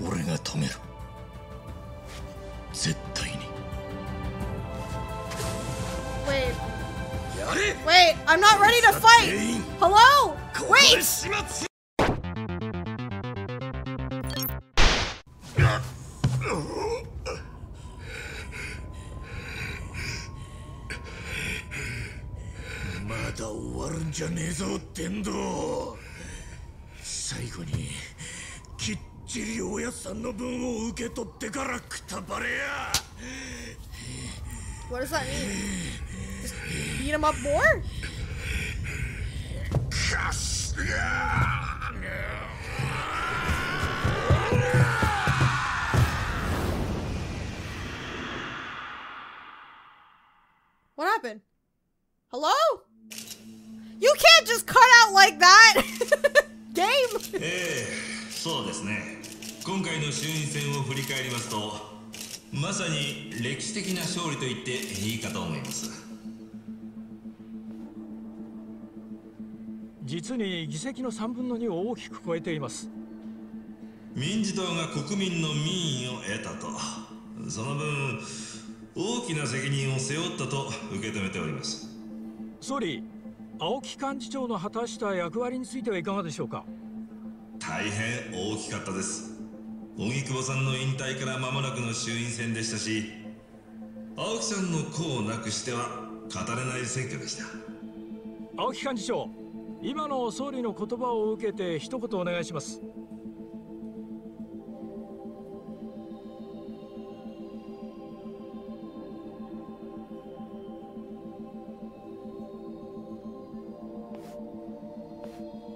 俺が止める絶対に Wait, wait, I'm not ready to fight! Hello? Wait! 始末まだ終わるんじゃねえぞ天道最後にきっちりおやさんの分を受け取ってからくたばれや What does that mean? Just beat him up more? かすが What happened? Hello? You can't just cut out like that! Game! ええそうですね今回の衆院選を振り返りますとまさに歴史的な勝利と言っていいかと思います。実に議席の3分の2を大きく超えています。民事党が国民の民意を得たとその分大きな責任を背負ったと受け止めております。総理青木幹事長の果たした役割についてはいかがでしょうか？大変大きかったです荻窪さんの引退から間もなくの衆院選でしたし青木さんの功をなくしては語れない選挙でした。青木幹事長今の総理の言葉を受けて一言お願いします。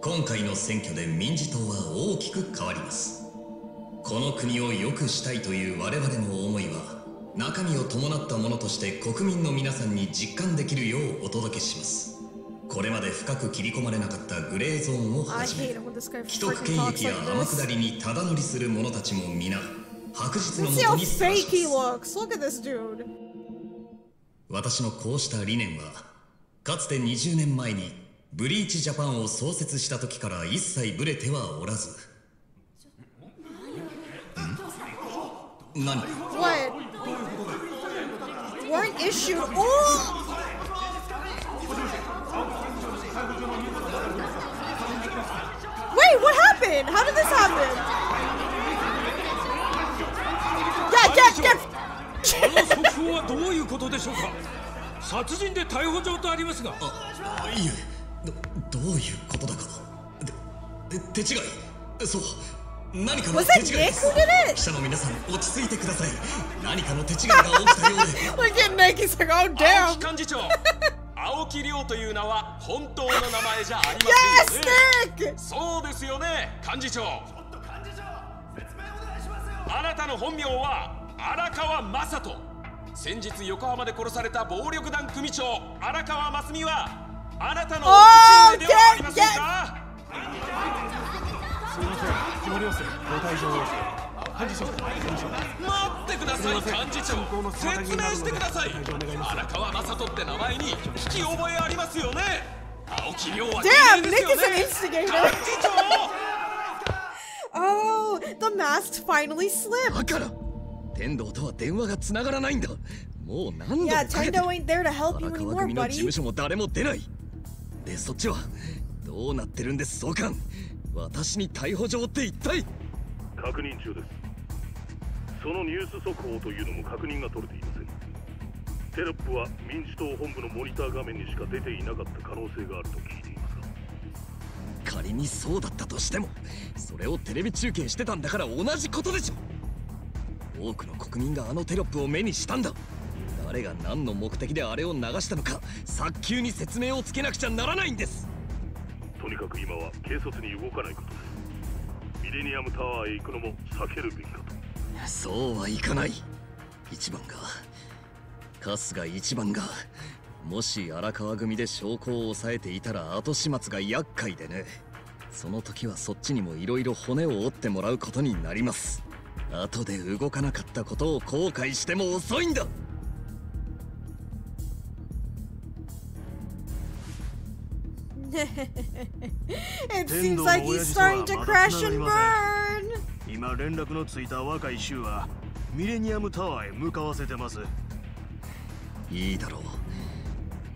今回の選挙で民事党は大きく変わりますこの国を良くしたいという我々の思いは中身を伴ったものとして国民の皆さんに実感できるようお届けしますこれまで深く切り込まれなかったグレーゾーンをはじめ既得権益や天下.りにただ乗りする者たちも皆白日のもとにさら.私のこうした理念はかつて20年前にブリーチジャパンを創設した時から一切ブレてはおらず何 What? Warrant issued. Oh! Wait, what happened? How did this happen? Yeah, get, get. この速報はどういうことでしょうか殺人で逮捕状とありますがあいえどどういうことだかで手違いそう何かの手違いです。記者の皆さん落ち着いてください。何かの手違いが起きたようで。it? Look at Nick. He's like, oh 青.木幹事長。青木亮という名は本当の名前じゃありませんよ Yes, ね Nick. そうですよね幹事長。あなたの本名は荒川雅人。先日横浜で殺された暴力団組長荒川真澄はあなたのお父上ではありませんか？待ってください幹事長説明してください荒川雅人って名前に聞き覚えありますよね青木亮は Damn, 有名ですよ Nick is an ね instigator. 幹事長 Oh, the mask finally slipped. だから天道とは電話が繋がらないん。だもう何度も Yeah, Tendo ain't there to help you anymore, buddy. 務所も誰も出ないでそっちはどうなってるん。です総監私に逮捕状って一体？確認中です。そのニュース速報というのも確認が取れていません。テロップは民事党本部のモニター画面にしか出ていなかった可能性があると聞いていますが。仮にそうだったとしてもそれをテレビ中継してたんだから同じことでしょ。多くの国民があのテロップを目にしたんだ。誰が何の目的であれを流したのか早急に説明をつけなくちゃならないんですとにかく今は軽率に動かないことですミレニアムタワーへ行くのも避けるべきかと。そうはいかない。一番が春日一番がもし荒川組で証拠を抑えていたら後始末が厄介でね。その時はそっちにもいろいろ骨を折ってもらうことになります。後で動かなかったことを後悔しても遅いんだ。it seems like he's starting to crash and burn. 今連絡のついた若い衆はミレニアムタワーへ向かわせてますいいだろう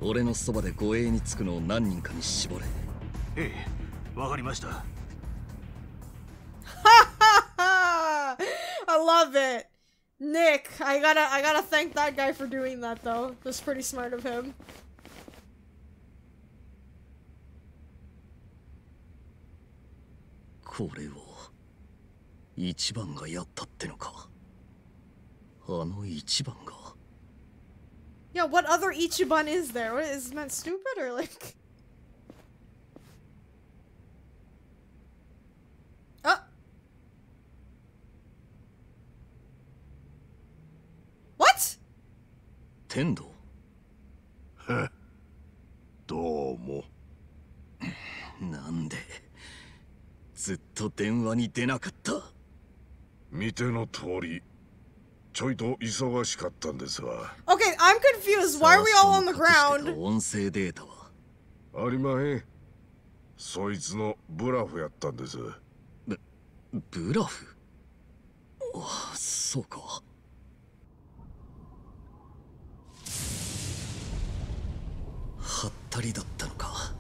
俺のそばで護衛につくのを何人かに絞れええわかりました I love it. Nick, I gotta I gotta thank that guy for doing that though. That's pretty smart of him. これを一番がやったってのかあの一番が Yeah, what other Ichiban is there? What, is that stupid or like? Oh. What? 天道どうもなんでずっと電話に出なかった？見ての通りちょいと忙しかったんですわ Okay, I'm confused. Why are we all on the ground? 音声データは？ありまへん。そいつのブラフやったんです。ブラフ？ああそうか。はったりだったのか。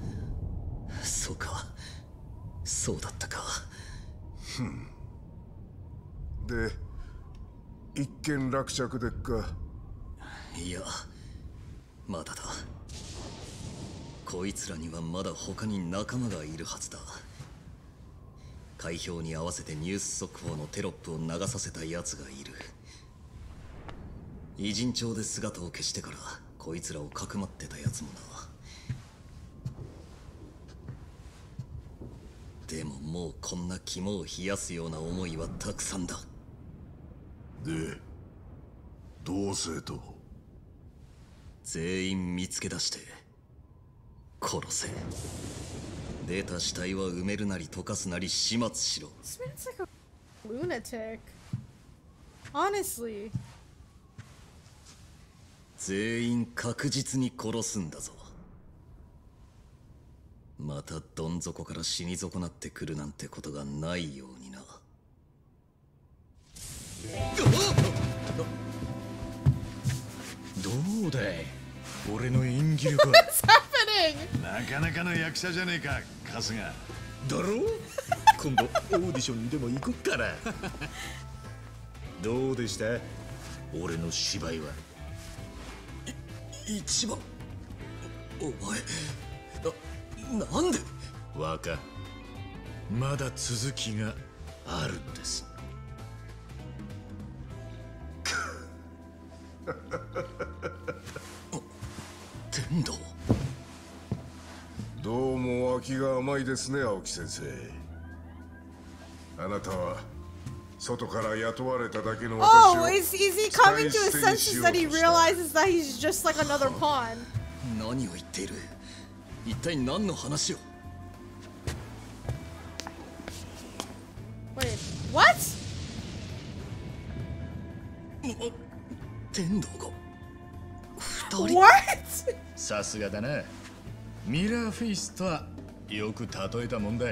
そうかそうだったか。で一件落着でっか。いやまだだ。こいつらにはまだ他に仲間がいるはずだ。開票に合わせてニュース速報のテロップを流させた奴がいる。偉人町で姿を消してからこいつらをかくまってた奴もなでももうこんな肝を冷やすような思いはたくさんだ。でどうせと？全員見つけ出して殺せ。出た死体は埋めるなり溶かすなり始末しろ。This man's like a lunatic. Honestly. 全員確実に殺すんだぞまたどん底から死に損なってくるなんてことがないようにな。どうだい？俺の演技力は?なかなかの役者じゃねえか春日。だろ？う今度オーディションにでも行こっから。どうでした？俺の芝居は。一番？お前ななんで？若まだ続きがあるんです。テンドどうも脇が甘いですね青木先生。あなたは外から雇われただけの私を期待しておきました、oh, is, is he coming to a senses that he realizes that he's just like another pawn? 何を言っている？一体何の話を？Wait, what? 天道が。二人。What? さすがだな。ミラーフェイスとはよく例えたもんだ。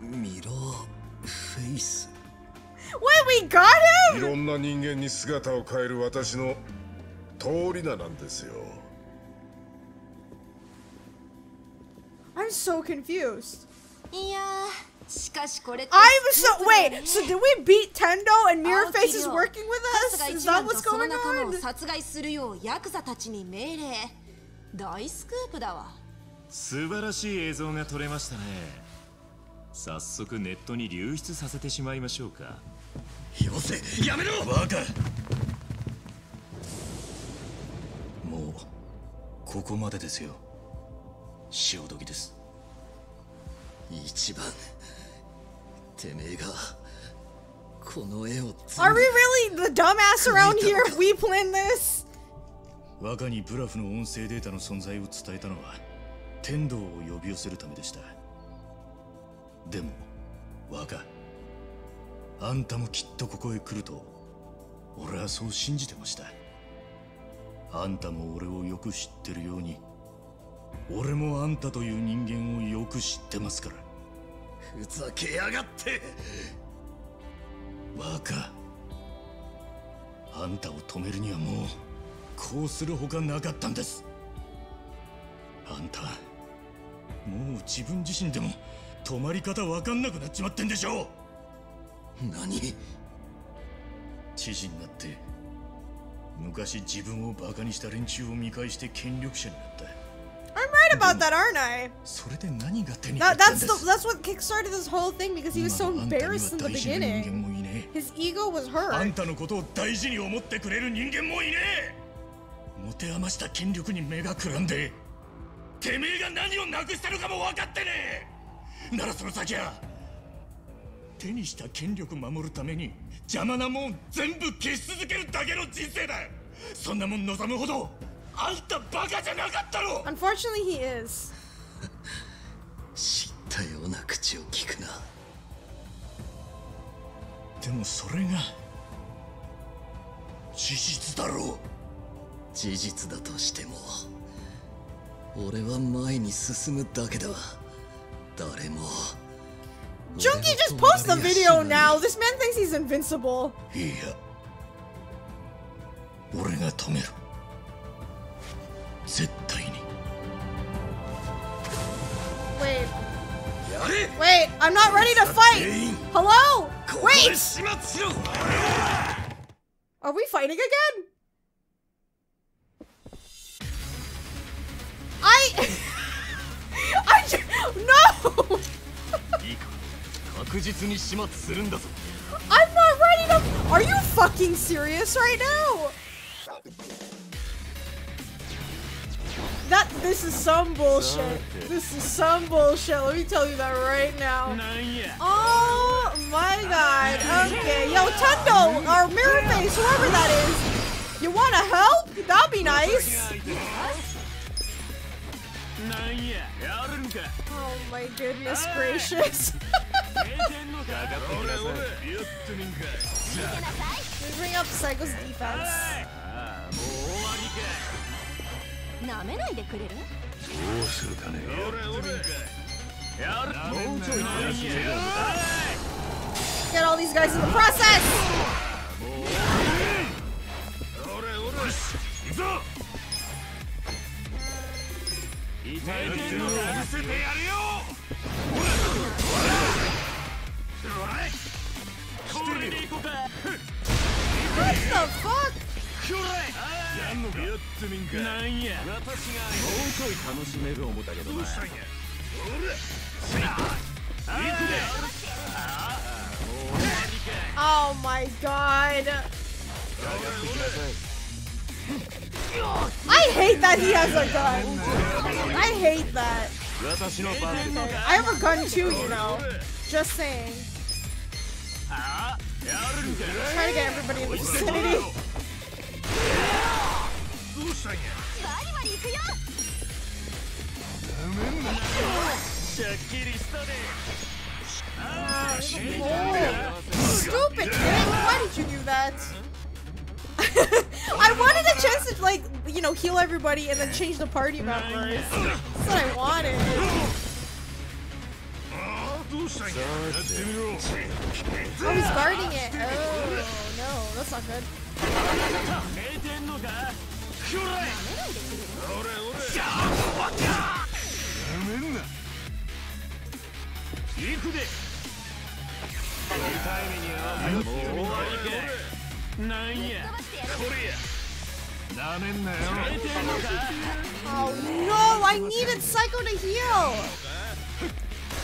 ミラーフェイス。Wait, we got い him? ろんな人間に姿を変える私の通り名なんですよ I'm so confused. いやーしかしこれって I'm so wait. ね So did we beat Tendo and Mirror 青 Face 木 is 亮 working with 春 us? 日 Is 一 that 番 what's とその going on? 殺害するようヤクザたちに命令大スクープだわ素晴らしい映像が撮れましたね早速ネットに流出させてしまいましょうかよせやめろバカもうここまでですよ潮時です一番てめえがこの絵を Are we really the dumbass around here? We planned this? 若にブラフの音声データの存在を伝えたのは天道を呼び寄せるためでしたでも若あんたもきっとここへ来ると俺はそう信じてましたあんたも俺をよく知ってるように俺もあんたという人間をよく知ってますから。ふざけやがって。バカ。あんたを止めるにはもうこうするほかなかったんです。あんたもう自分自身でも止まり方わかんなくなっちまってんでしょ何？知事になって昔自分をバカにした連中を見返して権力者になった Right about that, aren't I? That, that's で the, す？That's what kickstarted this whole thing because he was so embarrassed in the beginning. His ego was えあ hurt. んたのことを大事に思ってくれる人間もいねえ持て余した権力に目がくらんでてめえが何をなくしたのかも分かってねえならその先は手にした権力守るために邪魔なもん全部消し続けるだけの人生だそんなもん望むほど あんたバカじゃなかったろ Unfortunately, he is. 知ったような口を聞くなでもそれが事実だろう事実だとしても俺は前に進むだけだ誰も Junkie just posted the video now. This man thinks he's invincible. いや俺が止める 絶対に Wait. Wait, I'm not ready to fight. Hello? Wait. Are we fighting again? I. I. ju- No! いいか確実に始末するんだぞ I'm not ready to. Are you fucking serious right now? That this is some bullshit. This is some bullshit. Let me tell you that right now. Oh my god. Okay, yo, Tundo or Mirror Face, whoever that is. You wanna help? That'd be nice. Oh my goodness gracious. We bring up Psycho's defense. なめないでくれるどうするかね Get all these guys in the process! 行くぞ見せてやるよ What the fuck? やんのかやってみんかなんや私がもうちょい楽しめる思ったけどどうしたんやほら行くで Oh my god. I hate that he has a gun. I hate that. 私の番です I have a gun too, you know. Just saying. やるんか Try to get everybody in the vicinity. どうしたんやバリバリ行くよなめんなしゃっきりしたで Oh, stupid kid! Why did you do that? I wanted a chance to like, you know, heal everybody and then change the party members. That's what I wanted. どうしたんややってみろ Oh, he's guarding it. Oh no, that's not good. 見てんのかくらい俺俺なめんな行くで痛い目に遭わせもう終わりかなんやこれやなめんなよ見てんのか Oh no, I needed Psycho to heal.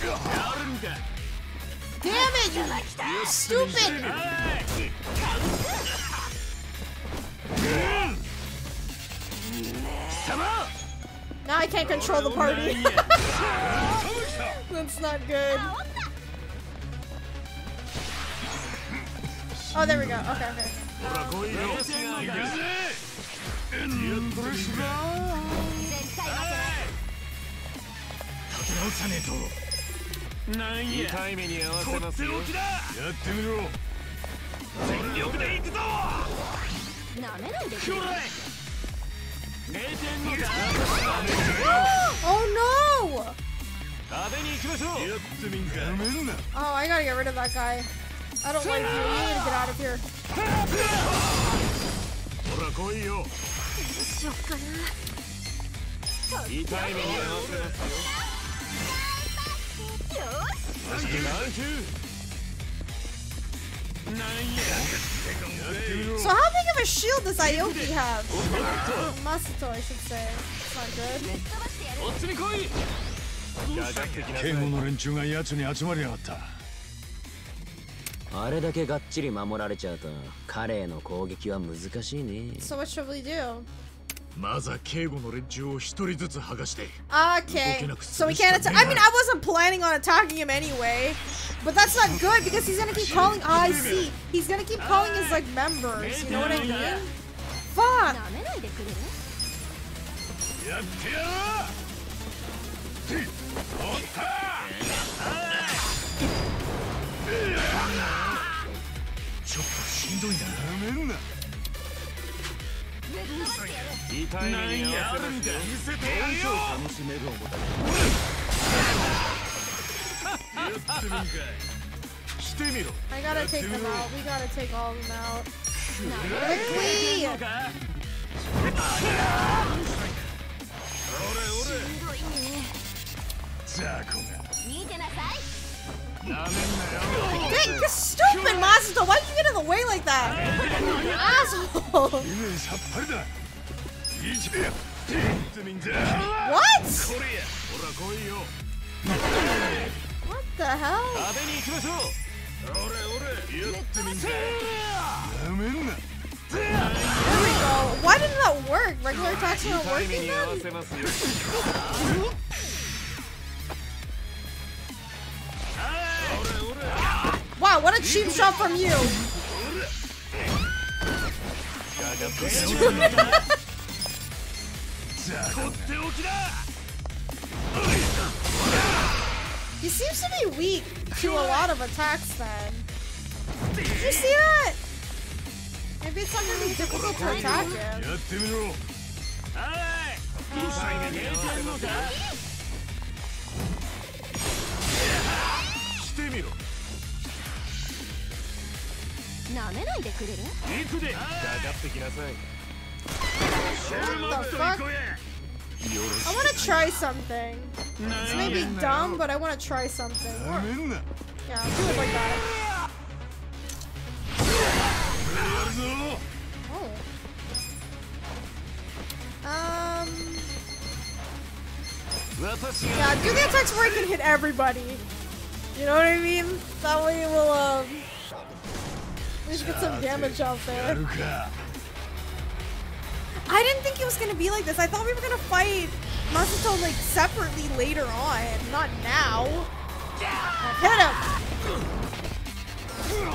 やるんか Damn it, you stupid. Now I can't control the party. That's not good. Oh, there we go. Okay, okay oh no! Oh, I gotta get rid of that guy. I don't like you. You need to get out of here. So how big of a shield does Aoki have? Oh, Masato, I should say. It's not good. こっちに来いかかってきなさい警護の連中が奴に集まりやがったあれだけがっちり守られちゃうと彼への攻撃は難しいね So what should we do? まずは警護の連中を一人ずつ剥がして Okay, so we can't attack. I mean, I wasn't planning on attacking him anyway, but that's not good because he's gonna keep calling. Oh, I see. He's gonna keep calling his like members. You know what I mean? Fuck. なめないでくれるやってやろうおったちょっとしんどいなやめんな痛い目に遭わせますよ見せてやるよ楽しめる思たやってみんかいしてみろ I gotta take them out. We gotta take all of them out. Quickly. しんどいねザコが見てなさい Dang, you're stupid, Mazda. Why'd you get in the way like that? Asshole! What? What the hell? There we go. Why didn't that work? Regular attacks weren't working? What a cheap shot from you! he seems to be weak to a lot of attacks then. Did you see that? Maybe it's not really difficult to attack him. なめないでくれる行くでかかってきなさい What the fuck? I want to try something. It's maybe dumb, but I want to try something. や Or- めんなや yeah, I'll do it like that. るぞ Oh. Um. 私が Yeah, do the attacks where I can hit everybody. You know what I mean? That way we'll um. We should get some damage out there. I didn't think it was gonna be like this. I thought we were gonna fight Masato like separately later on, not now. Hit him!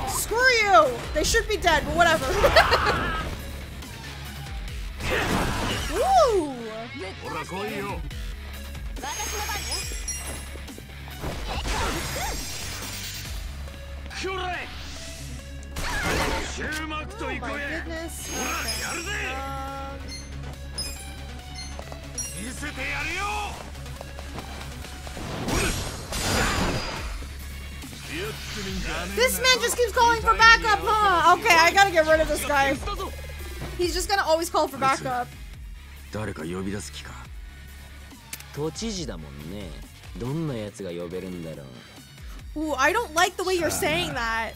Screw you! They should be dead, but whatever. Ooh! Oh 行こ my うや goodness. ほらやるぜ Um, 見せてやるよやってみんか this man just keeps calling for backup, huh? Okay, I gotta get rid of this guy. He's just gonna always call for backup. 誰か呼び出す気か都知事だもんねどんな奴が呼べるんだろう Ooh, I don't like the way you're saying that.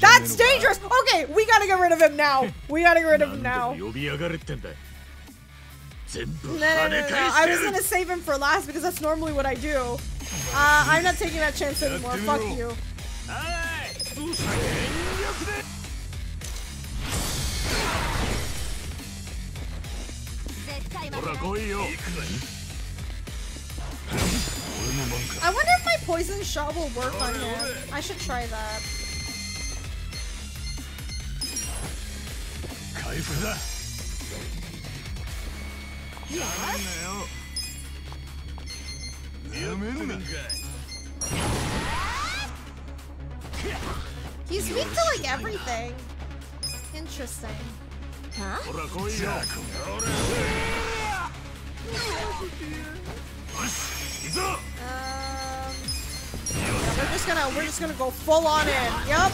That's dangerous! Okay, we gotta get rid of him now. We gotta get rid of him now. No, no, no, I was gonna save him for last because that's normally what I do. Uh, I'm not taking that chance anymore. Fuck you. I wonder if my poison shot will work on him. I should try that. Yes. He's weak to like everything. Interesting. Huh? Oh, um, yeah, we're just gonna we're just gonna go full on in. Yep.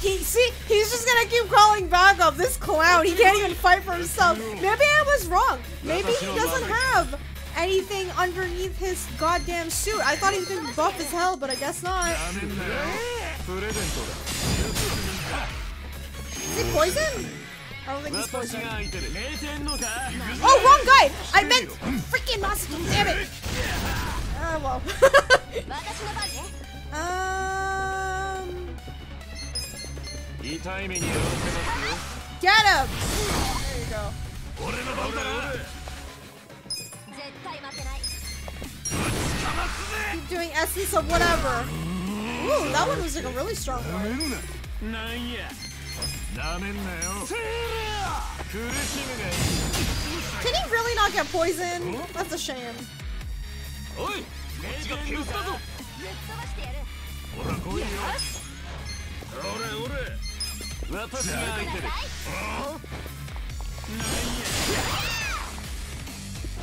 He see he's just gonna keep calling back up this clown. He can't even fight for himself. Maybe I was wrong. Maybe he doesn't have anything underneath his goddamn suit. I thought he was gonna be buff as hell, but I guess not. Is it poison? Oh, wrong guy! I meant freaking Masato, damn it! Oh, well. um... Get him! There you go. Keep doing essence of whatever. Ooh, that one was like a really strong one. Can he really not get poisoned? That's a shame.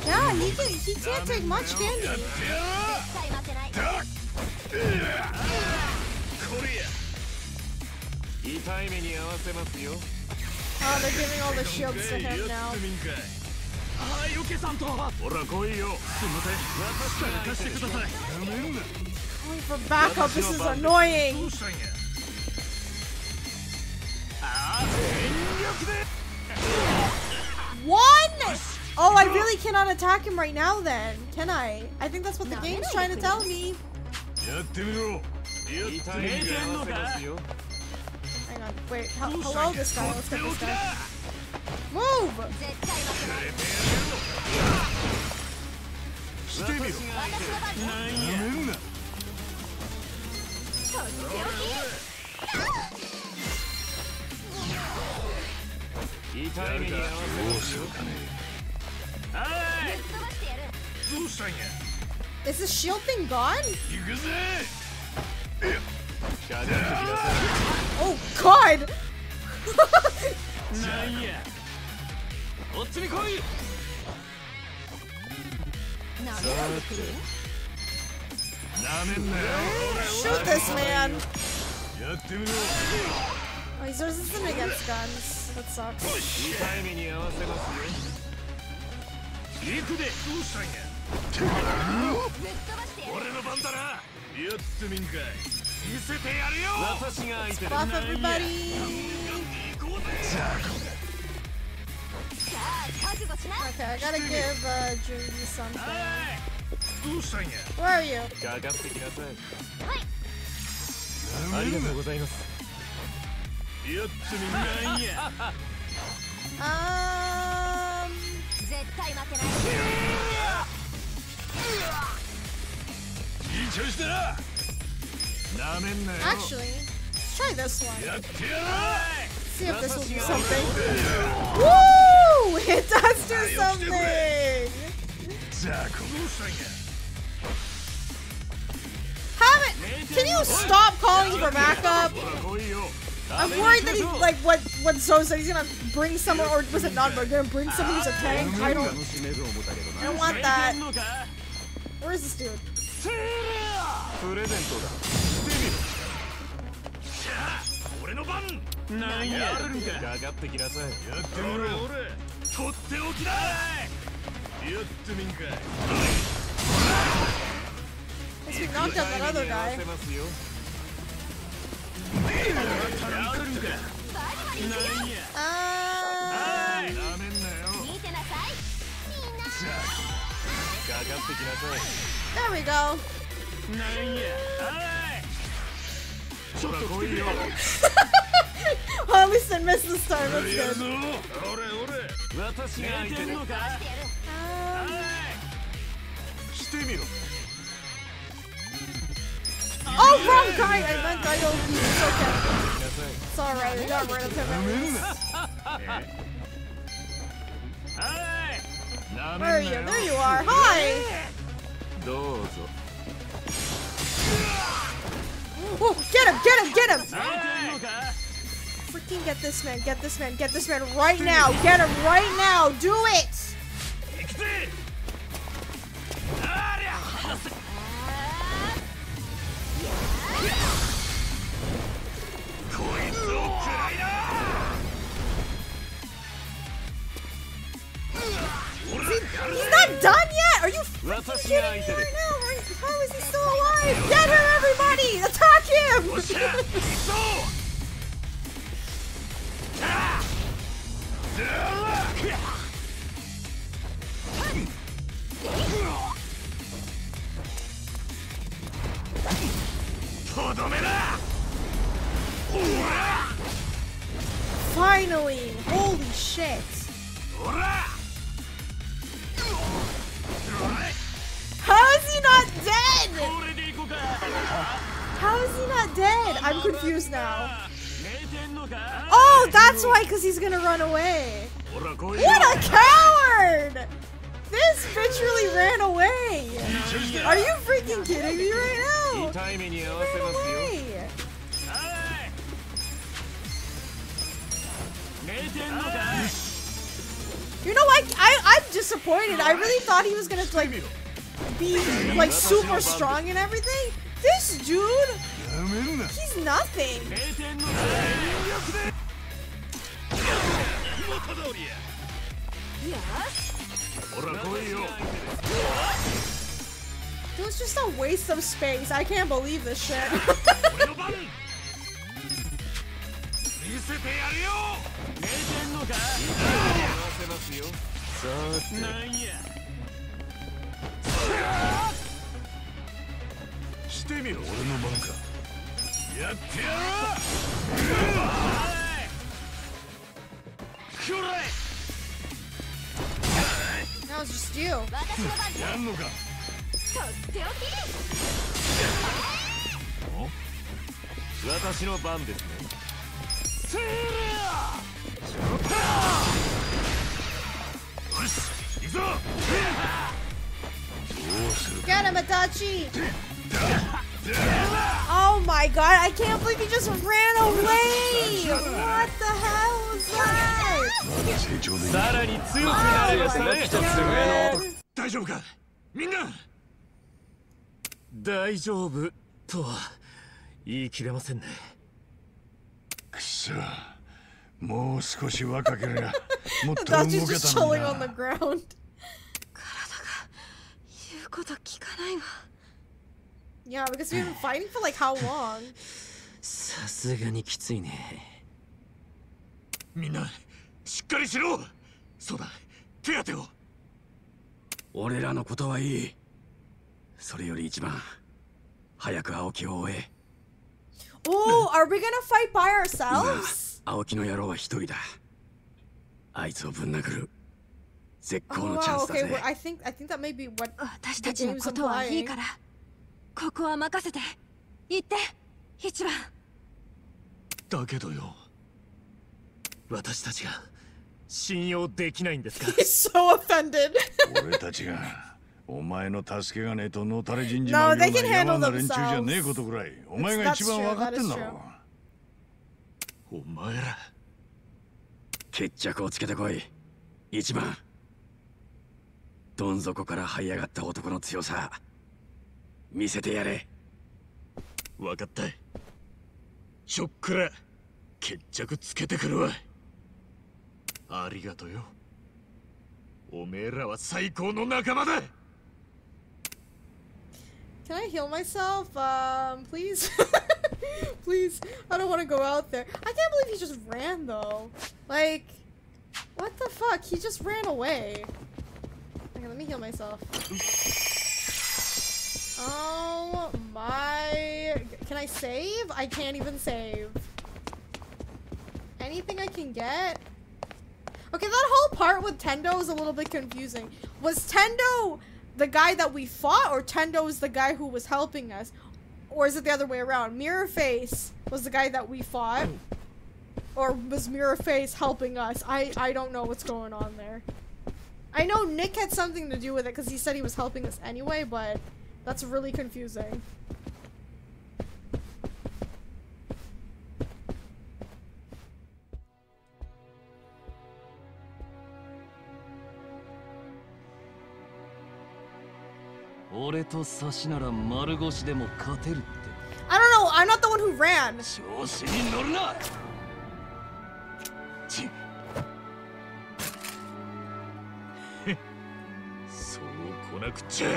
Yeah, he can he can't take much, can he? Oh, they're giving all the shields to him now. Going for backup, this is annoying! One! Oh, I really cannot attack him right now then, can I? I think that's what the game's trying to tell me hang on. Wait, hello this guy. Let's get this guy. Move! Is the shield thing gone? Oh God. いなんやこっちに来いさてなめんなよ Shoot this man. Oh, he's resistant against guns. That sucks. 痛い目に遭わせますよ行くでどうしたんや俺の番だなやってみんかい見せてやるよ！私が相手だ everybody. 行こうぜ Okay, I gotta give uh, Judy something. どうしたんや？Where are you? かかってきなさい。ありがとうございます。やってみんなんや。Um. いい調子だななめんな！よ Actually, let's try this one. See if this will do something. Woo! It does do something! Haven't- Can you stop calling for backup? I'm worried that he, like, what, what Zoe said, he's gonna bring someone, or was it Nanba, gonna bring someone who's a tank? I don't, I don't want that. Where is this dude? プレゼントだしてみろ俺の番なんやるんかかかってきなさいやってみろとっておきだやってみんかい Guess we knocked out that other guy. せますよやるんかなんや Uh, なめんなよじゃあかかってきなさい there we go. なんやはいちょっと来いよ well, at least um, oh, I missed Oh! I meant guy over. It's okay. It's alright, I got rid of him. Where are you? There you are. Hi! Oh, get him, get him, get him! Freaking get this man, get this man, get this man right now! Get him right now! Do it! Ugh kidding me right now? How is he still alive? Get him, everybody! Attack him! Finally! Holy shit! How is he not dead? How is he not dead? I'm confused now. Oh, that's why, because he's gonna run away. What a coward! This bitch really ran away. Are you freaking kidding me right now? Ran away. You know, I, I am disappointed. I really thought he was gonna like be like super strong and everything. This dude, he's nothing. It was just a waste of space. I can't believe this shit. 見せますよ。さなんや。してみろ俺の番か。やってやくらえ that was just you. やんのか。私の番ですね Get him, Itachi! Oh my god, I can't believe he just ran away! What the hell was that? まだ成長できるさらに強くなれましたね一つ上の大丈夫かみんな大丈夫とは言い切れませんねくそもう少し若ければもっと動 Itachi's け just たのに こと聞かないわ。Yeah, because we've been fighting for like how long? さすがにきついね。みんなしっかりしろ!そうだ手当てを。俺らのことはいい。それより一番早く青木を追え。Oh, are we gonna fight by 今 ourselves? 青木の野郎は一人だ。あいつをぶん殴る絶好 Oh のチャンスだぜ。Well, I think I think that may be what 私たちのことはいい.から。ここは任せて。行って。一番。だけどよ。私たちが信用できないんですか？He's so offended. 俺たちがお前の助けがねえとのたれ人事 No, の they ような連中じゃ.ねえことぐらい。お前が一番分かってんだろ。お前ら。決着をつけてこい。一番どん底から這い上がった男の強さ見せてやれ分かったちょっくら決着つけてくるわありがとよおめえらは最高の仲間だ Can I heal myself? Um, please? please. I don't want to go out there. I can't believe he just ran though. Like, what the fuck? He just ran away. Okay, let me heal myself. Oh my. Can I save? I can't even save. Anything I can get? Okay, that whole part with Tendo is a little bit confusing. Was Tendo the guy that we fought, or Tendo is the guy who was helping us? Or is it the other way around? Mirror Face was the guy that we fought? Or was Mirror Face helping us? I, I don't know what's going on there. I know Nick had something to do with it because he said he was helping us anyway, but that's really confusing. I don't know, I'm not the one who ran. 来なくっちゃ。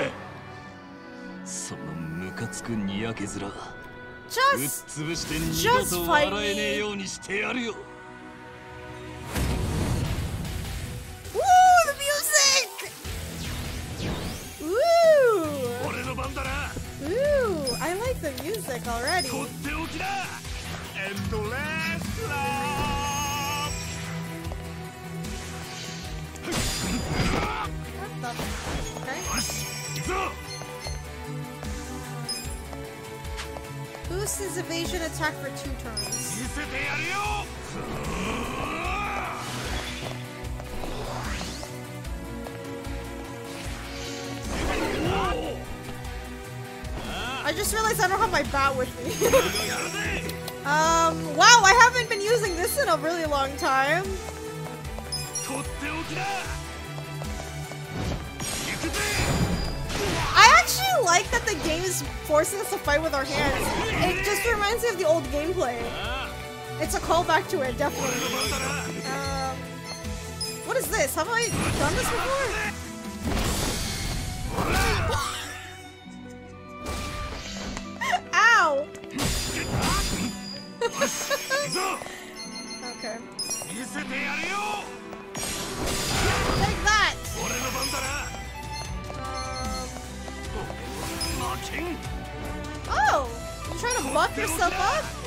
そのムカつくにやけずら just, うつぶしてと笑えてやるよ。level. Okay? Boosts his evasion attack for two turns. I just realized I don't have my bat with me. um, wow, I haven't been using this in a really long time. I actually like that the game is forcing us to fight with our hands. It just reminds me of the old gameplay. It's a callback to it, definitely. Um, what is this? Have I done this before? Ow! okay. Take that! Oh! You trying to buff yourself up?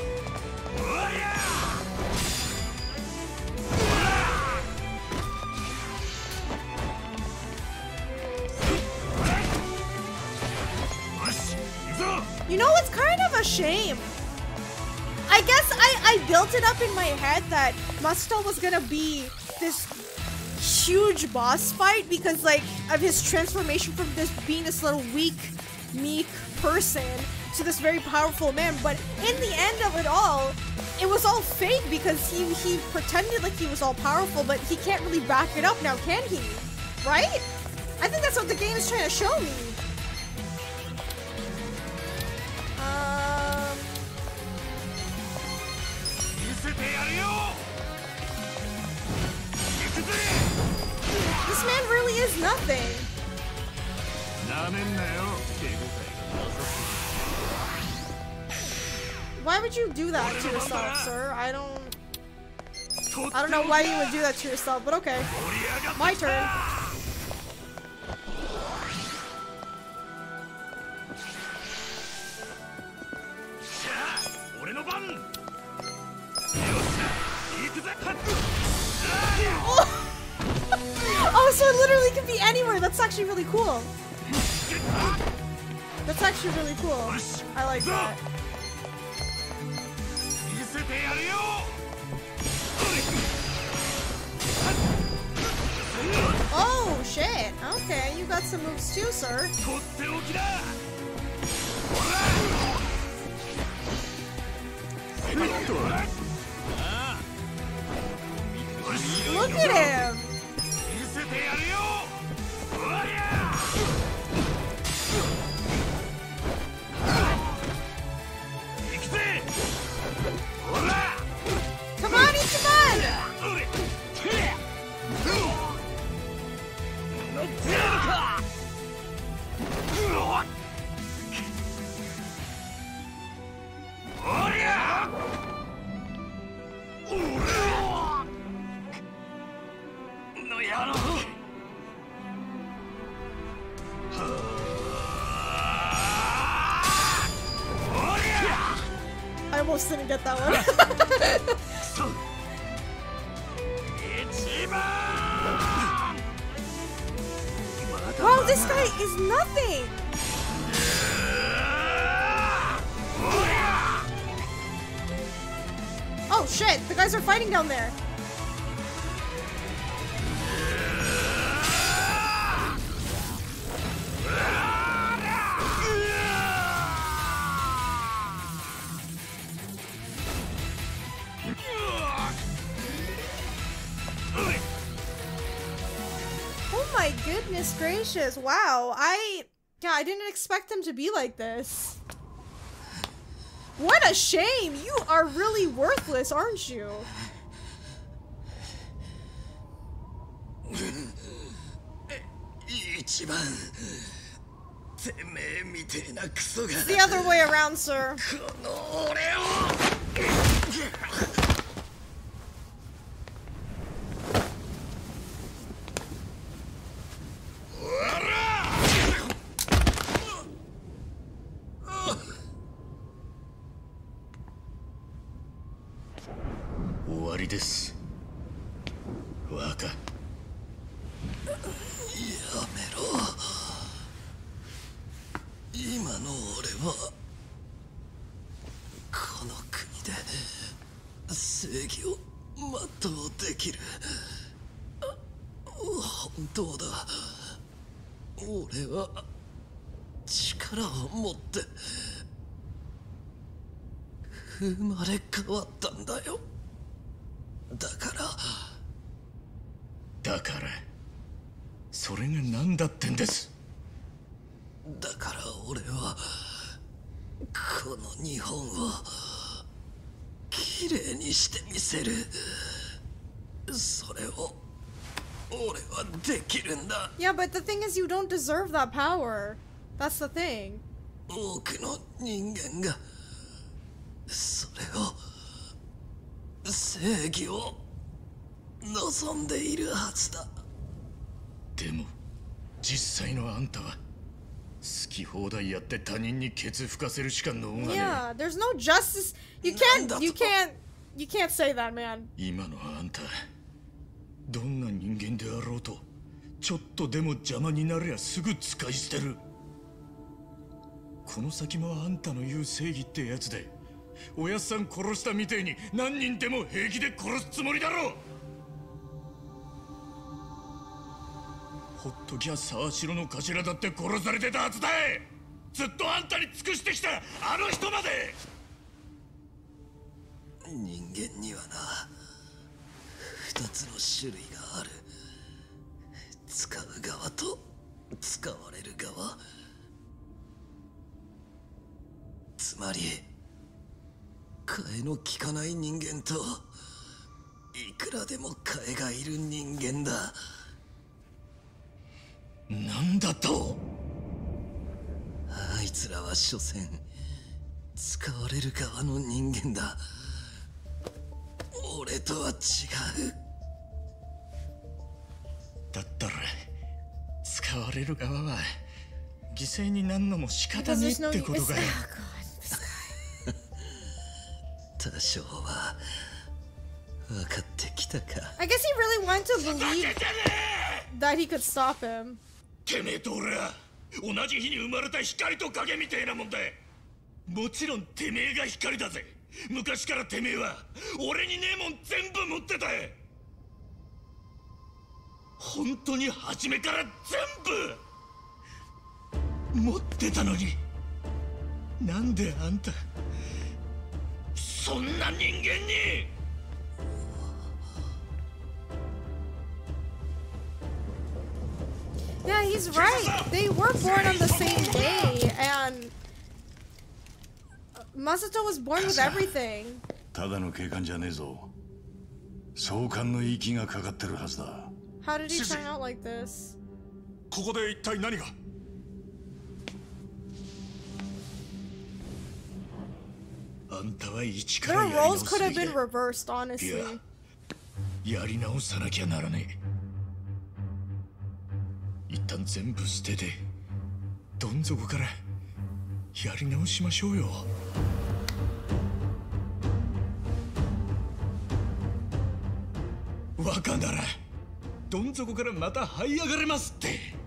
You know, it's kind of a shame. I guess I, I built it up in my head that Musto was gonna be this huge boss fight because like of his transformation from this being this little weak meek person to this very powerful man. But in the end of it all, it was all fake because he he pretended like he was all powerful, but he can't really back it up now, can he? Right? I think that's what the game is trying to show me. Um, this man really is nothing. Why would you do that to yourself, sir? I don't... I don't know why you would do that to yourself, but okay. My turn. oh, so it literally can be anywhere. That's actually really cool. That's actually really cool. I like that. Oh, shit. Okay, you got some moves too, sir. Look at him! gracious, wow. I, yeah, I didn't expect them to be like this. What a shame! You are really worthless, aren't you? It's the other way around, sir. 生まれ変わったんだよだからだからそれが何だってんですだから俺はこの日本をきれいにしてみせるそれを俺はできるんだ Yeah, but the thing is, you don't deserve that power. That's the thing. 多くの人間がそれを正義を望んでいるはずだでも実際のあんたは好き放題やって他人にケツ吹かせるしか能がね Yeah, there's no justice. You can't. You can't. You can't say that, man. 今のあんたどんな人間であろうとちょっとでも邪魔になりゃすぐ使い捨てるこの先もあんたの言う正義ってやつでおやっさん殺したみてえに何人でも平気で殺すつもりだろう。ほっときゃ沢城の頭だって殺されてたはずだい。ずっとあんたに尽くしてきたあの人まで。人間にはな二つの種類がある。使う側と使われる側。つまり替えの利かない人間といくらでも替えがいる人間だ。なんだと？あいつらは所詮使われる側の人間だ。俺とは違う。だったら使われる側は犠牲になんのも仕方ねえってことか。よ多少は分かってきたか。I guess he really wanted to believe that he could stop him. てめえと俺は同じ日に生まれた光と影みてえなもんだ。もちろんてめえが光だぜ。昔からてめえは俺にねえもん全部持ってた。本当に初めから全部持ってたのに。なんであんたそんな人間に Yeah, he's right. They were born on the same day, and Masato was born with everything. ただの警官じゃねえぞ総監の息がかかってるはずだ How did he turn out like this? ここで一体何が あんたは一から Their やり直 reversed, honestly. やり直さなきゃならねえ。一旦全部捨ててどん底からやり直しましょうよ。若ならどん底からまた這い上がれますって。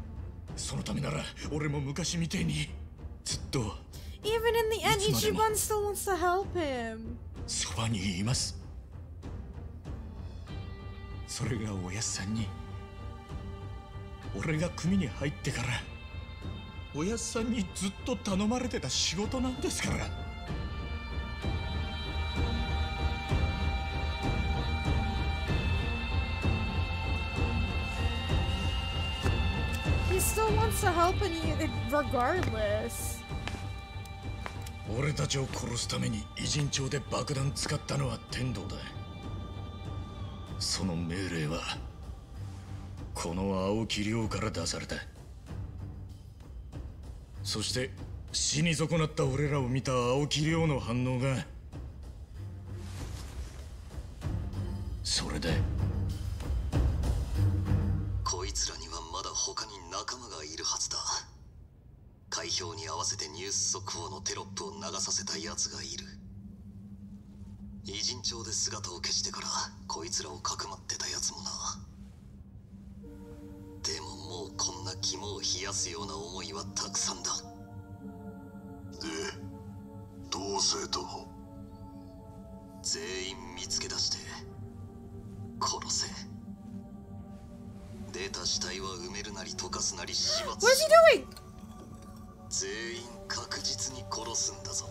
そのためなら俺も昔みてえにずっと Even in the end, Ichiban still wants to help him. そばにいますそれがおやっさんに俺が組に入ってからおやっさんにずっと頼まれてた仕事なんですから He still wants to help, and he, regardless. 俺たちを殺すために偉人帳で爆弾使ったのは天道だ。その命令はこの青木亮から出された。そして死に損なった俺らを見た青木亮の反応が。それで。こいつらにはまだ他に仲間がいるはずだ。開票に合わせてニュース速報のテロップを流させた奴がいる。偉人町で姿を消してからこいつらをかくまってた奴もな。でももうこんな肝を冷やすような思いはたくさんだ。でどうせと全員見つけ出して殺せ。出た死体は埋めるなり溶かすなり始末 he doing? 全員確実に殺すんだぞ。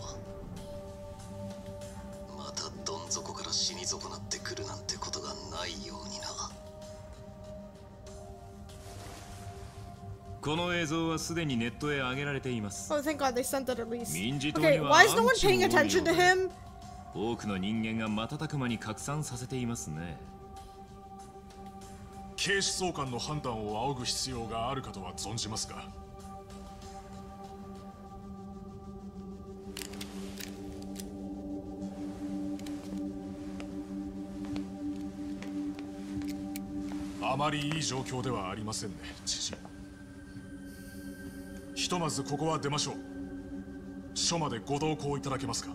またどん底から死に損なってくるなんてことがないようにな。この映像はすでにネットへ上げられています。Oh, thank God they sent it at least. Okay, には why is no one paying attention to で him? 多くの人間が瞬く間に拡散させていますね。警視総監の判断を仰ぐ必要があるかとは存じますがまりいい状況ではありませんね知事ひとまずここは出ましょう。署までご同行いただけますか？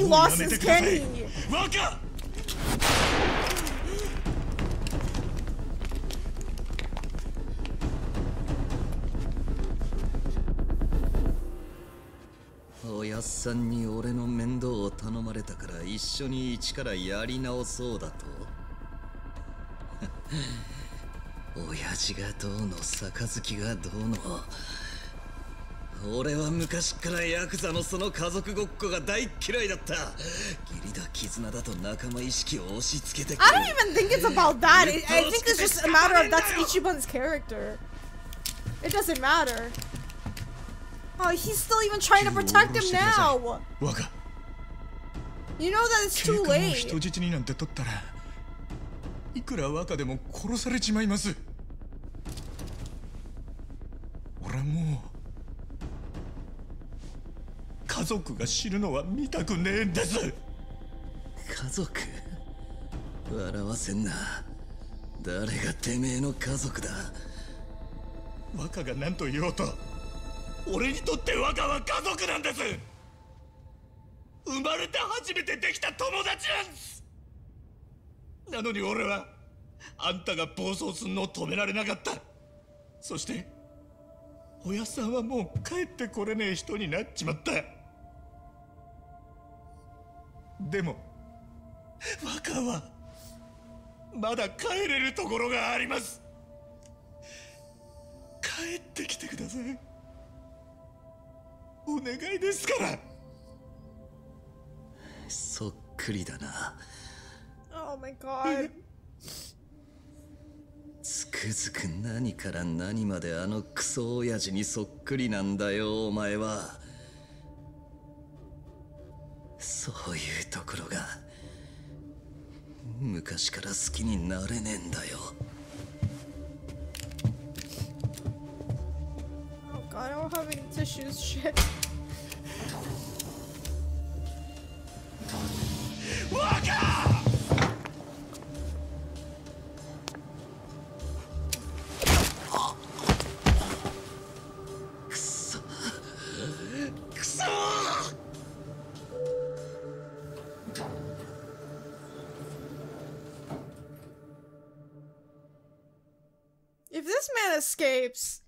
Any losses, can い he? バカおやっさんに俺の面倒を頼まれたから一緒に一からやり直そうだと。親父がどうの杯がどうの俺は昔からヤクザのその家族ごっこが大嫌いだった義理だ絆だと仲間意識を押し付けてく I る don't even think it's about that. I I think it's just a matter of that's Ichiban's character. It doesn't matter. Oh, he's still even trying to protect him now. 若 You know that it's 警 too late. 人質になんて取ったらいくら若でも殺されちまいます俺はもう家族が死ぬのは見たくねえんです。家族？笑わせんな。誰がてめえの家族だ？若が何と言おうと俺にとって若は家族なんです。生まれて初めてできた友達なんです。なのに俺はあんたが暴走すんのを止められなかった。そしておやっさんはもう帰ってこれねえ人になっちまったでも若はまだ帰れるところがあります。帰ってきてください。お願いですから。そっくりだな。Oh my god. つくづく何から何まであのクソ親父にそっくりなんだよお前はそういうところが昔から好きになれねえんだよ。Oh god, I don't Escapes,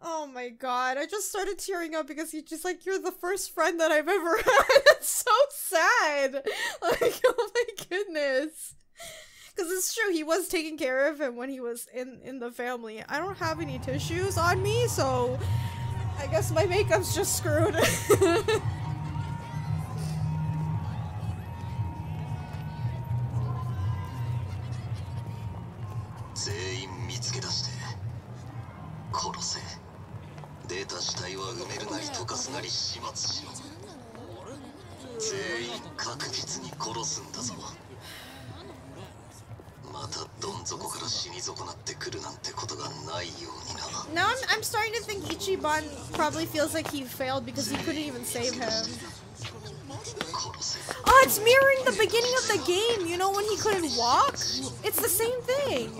oh my god, I just started tearing up because he's just like, you're the first friend that I've ever had. it's so sad. Like, oh my goodness. Because it's true, he was taking care of him when he was in, in the family. I don't have any tissues on me, so I guess my makeup's just screwed. 出た死体は埋めるなり溶かすなり始末しろ全員確実に殺すんだぞまたどん底から死に損なってくるなんてことがないようにな Now I'm, I'm starting to think Ichiban probably feels like he failed because he couldn't even save him. Oh, it's mirroring the beginning of the game, you know, when he couldn't walk? It's the same thing.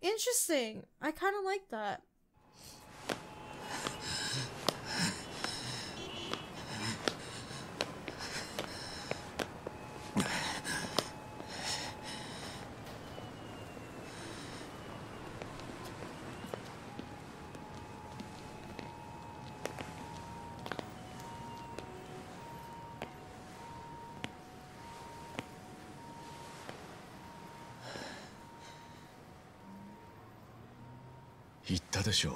Interesting. I kind of like that. でしょう。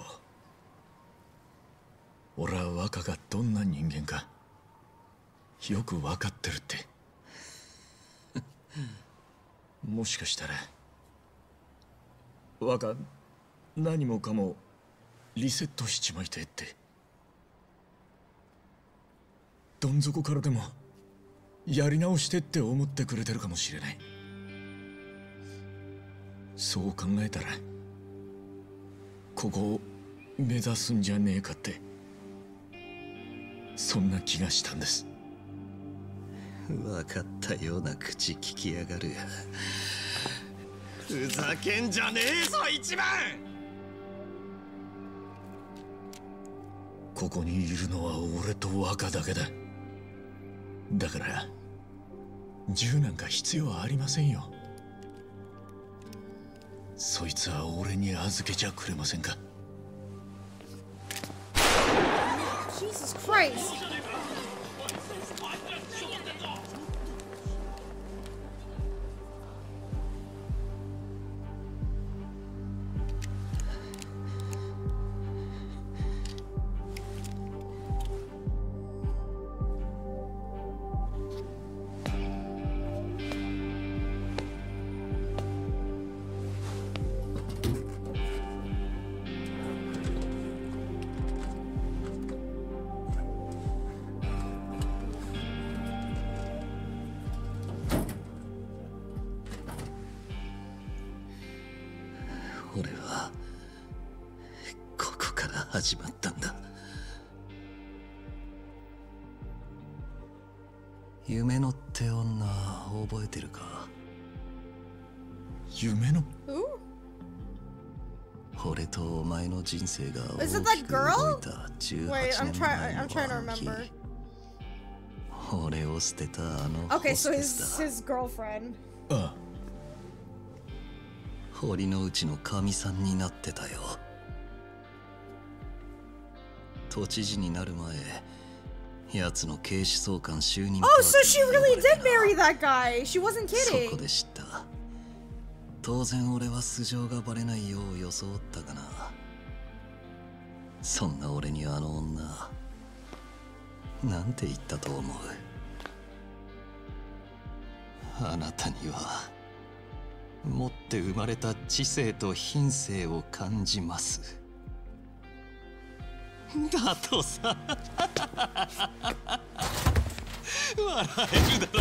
俺は若がどんな人間か。よく分かってるって。もしかしたら若何もかもリセットしちまいてって。どん底からでもやり直してって思ってくれてるかもしれない。そう考えたらここを目指すんじゃねえかってそんな気がしたんです。分かったような口聞きやがる。ふざけんじゃねえぞ一番！ここにいるのは俺と若だけだ。だから銃なんか必要ありませんよそいつは俺に預けちゃくれませんか？Jesus Christ. 始まったんだ夢のって女覚えてるか夢の.俺とお前の人生が Is it 大きく動い girl? た Wait, 18 I'm 年 trying. 前の暗.俺を捨てたあの Okay, ホ so ステ his スだ girlfriend. あ堀の内の神さんになってたよ都知事になる前奴の警視総監就任 Oh, so she really did marry that guy. She wasn't そこ.で知った当然俺は素性がバレないよう装ったがなそんな俺にあの女なんて言ったと思う？あなたには持って生まれた知性と品性を感じますだとさ笑えるだ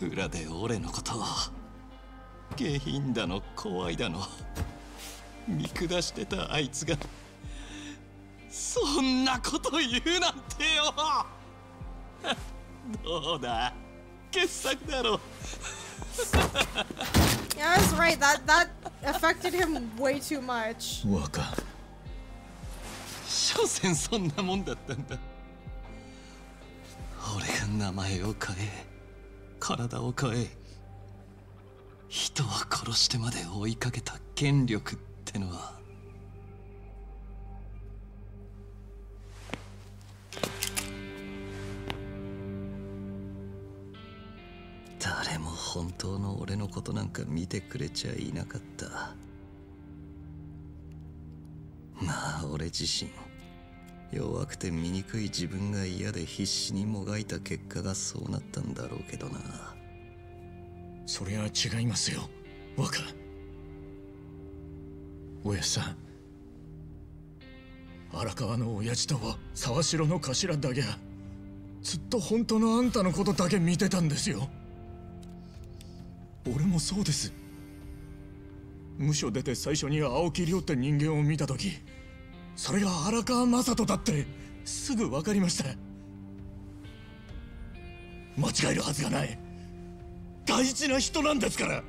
ろ。裏で俺のことを下品だの怖いだの。見下してたあいつが。そんなこと言うなんてよ。どうだ？傑作だろ。Yeah, I was right. That that affected him way too much. 若所詮そんなもんだったんだ俺が名前を変え体を変え人を殺してまで追いかけた権力ってのは誰も本当の俺のことなんか見てくれちゃいなかった。まあ俺自身弱くて醜い自分が嫌で必死にもがいた結果がそうなったんだろうけどな。それは違いますよ若。おやさん。荒川の親父と沢城の頭だけはずっと本当のあんたのことだけ見てたんですよ。俺もそうです。無所出て最初に青木亮って人間を見た時それが荒川雅人だってすぐ分かりました。間違えるはずがない。大事な人なんですから。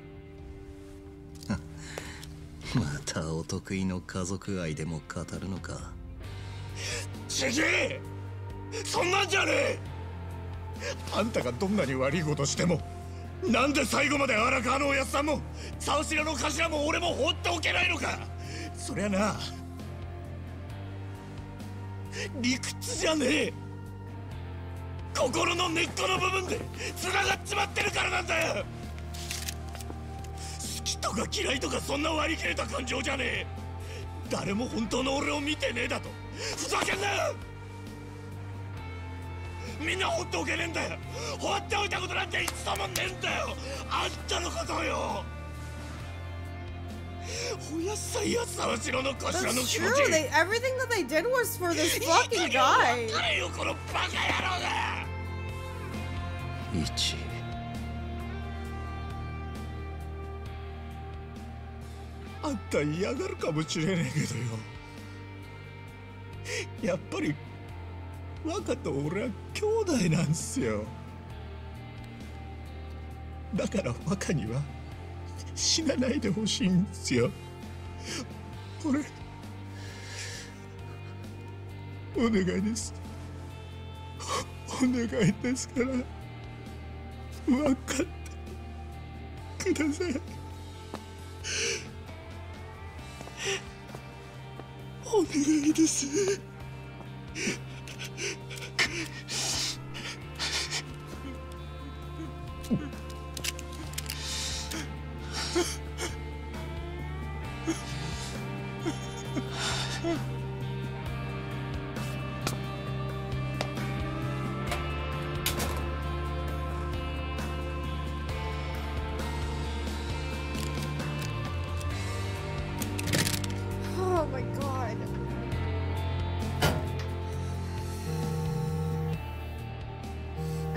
またお得意の家族愛でも語るのか。ちげえそんなんじゃねえ！あんたがどんなに悪いことしてもなんで最後まで荒川のおやつさんも沢城の頭も俺も放っておけないのか。そりゃな理屈じゃねえ。心の根っこの部分で繋がっちまってるからなんだよ。好きとか嫌いとかそんな割り切れた感情じゃねえ。誰も本当の俺を見てねえだと。ふざけんなよみんな放っておけねえんだよ。放っておいたことなんて一度もねえんだよ。あんたのことよ。おやさいや沢城の頭の気 true. 持ち。They everything that they did was for this fucking guy. このバカ野郎が一。あんた嫌がるかもしれねえけどよ。やっぱり若と俺は兄弟なんすよ。だから若には死なないでほしいんですよ。俺お願いです。お願いですから分かってください。お願いです。Oh my god.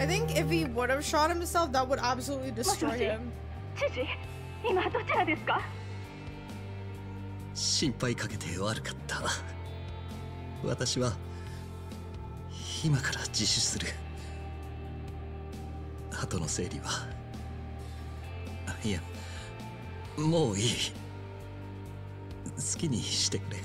I think if he would have shot himself, that would absolutely destroy him. 今どちらですか心配かけて悪かった私は今から自首する後の整理はいやもういい好きにしてくれ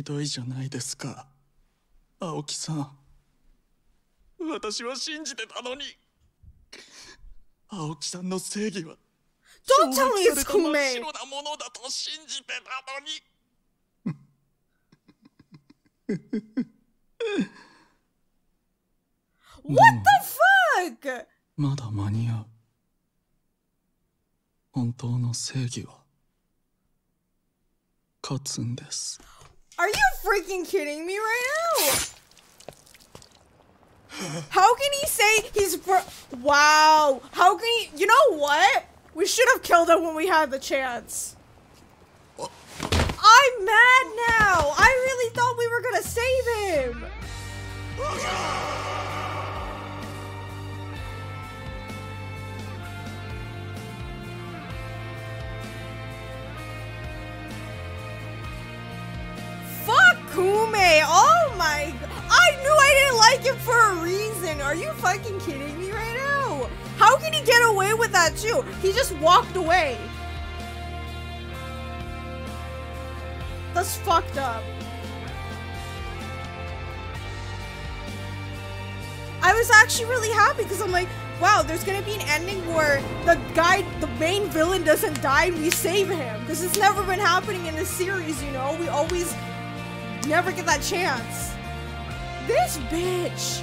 ひどいじゃないですか。青木さん。私は信じてたのに。青木さんの正義は Don't tell me it's 超越された真っ.白なものだと信じてたのに。What the fuck? まだ間に合う。本当の正義は勝つんです Are you freaking kidding me right now? How can he say he's Wow. How can he You know what? We should have killed him when we had the chance. I'm mad now. I really thought we were to save him. Kume. Oh my. I knew I didn't like him for a reason. Are you fucking kidding me right now? How can he get away with that too? He just walked away. That's fucked up. I was actually really happy because I'm like, wow, there's gonna be an ending where the guy, the main villain doesn't die and we save him. Because it's never been happening in this series, you know? We always never get that chance. This bitch.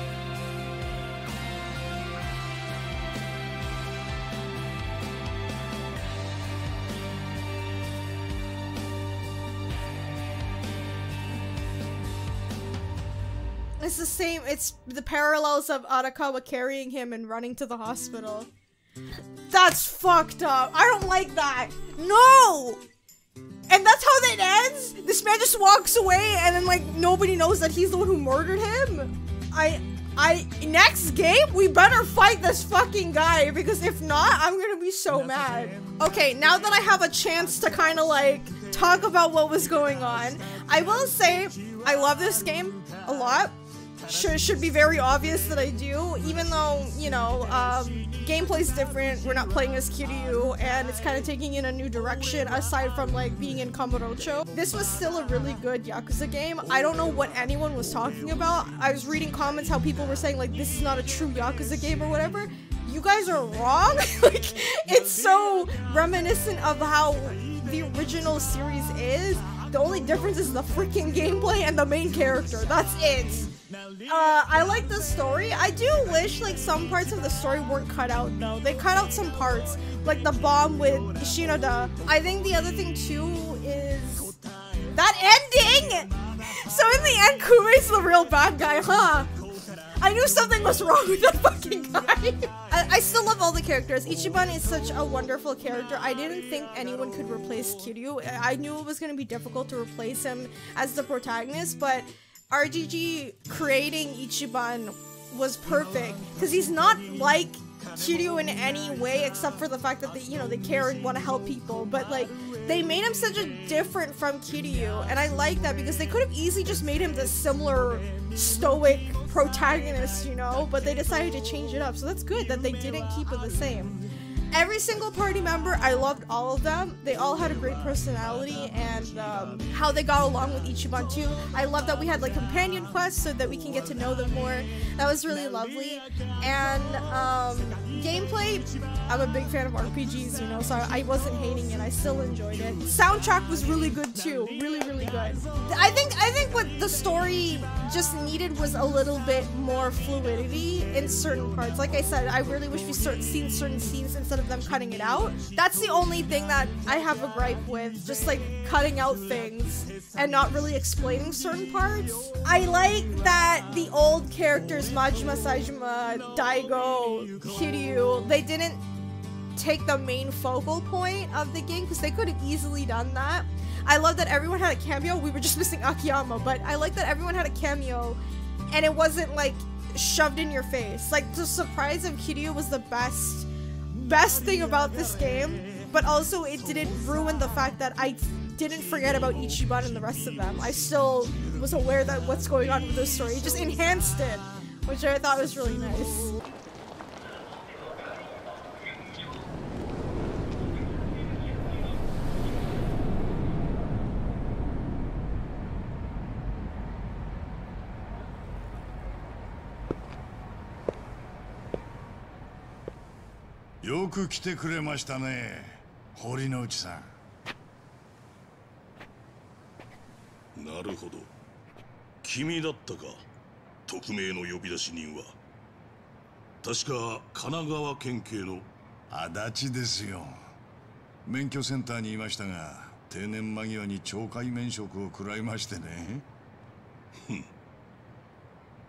It's the same, it's the parallels of Arakawa carrying him and running to the hospital. That's fucked up. I don't like that. No! And that's how that ends? This man just walks away and then like nobody knows that he's the one who murdered him? I I next game we better fight this fucking guy because if not I'm gonna be so mad. Okay, now that I have a chance to kind of like talk about what was going on, I will say I love this game a lot. Should should be very obvious that I do, even though you know um, gameplay's different. We're not playing as Kiryu, and it's kind of taking in a new direction aside from like being in Kamurocho. This was still a really good Yakuza game. I don't know what anyone was talking about. I was reading comments how people were saying like this is not a true Yakuza game or whatever. You guys are wrong. like it's so reminiscent of how the original series is. The only difference is the freaking gameplay and the main character. That's it. Uh, I like the story. I do wish like some parts of the story weren't cut out though. They cut out some parts, like the bomb with Shinoda. I think the other thing too is that ending! So in the end, Kumei's the real bad guy, huh? I knew something was wrong with that fucking guy. I, I, still love all the characters. Ichiban is such a wonderful character. I didn't think anyone could replace Kiryu. I knew it was going to be difficult to replace him as the protagonist, but RGG creating Ichiban was perfect because he's not like Kiryu in any way except for the fact that they, you know, they care and want to help people. But like, they made him such a different from Kiryu, and I like that because they could have easily just made him the similar stoic protagonist, you know. But they decided to change it up, so that's good that they didn't keep it the same every single party member, I loved all of them. They all had a great personality and um, how they got along with Ichiban too. I love that we had like companion quests so that we can get to know them more. That was really lovely. And um, gameplay, I'm a big fan of RPGs, you know, so I wasn't hating it. I still enjoyed it. Soundtrack was really good too. Really, really good. I think I think what the story just needed was a little bit more fluidity in certain parts. Like I said, I really wish we seen certain scenes instead of them cutting it out. That's the only thing that I have a gripe with, just like cutting out things and not really explaining certain parts. I like that the old characters, Majima, Saejima, Daigo, Kiryu, they didn't take the main focal point of the game because they could have easily done that. I love that everyone had a cameo. We were just missing Akiyama, but I like that everyone had a cameo and it wasn't like shoved in your face. Like the surprise of Kiryu was the best best thing about this game, but also it didn't ruin the fact that I didn't forget about Ichiban and the rest of them. I still was aware that what's going on with the story. It just enhanced it, which I thought was really nice. よく来てくれましたね堀之内さん。なるほど。君だったか匿名の呼び出し人は。確か神奈川県警の。足立ですよ。免許センターにいましたが定年間際に懲戒免職を食らいましてね。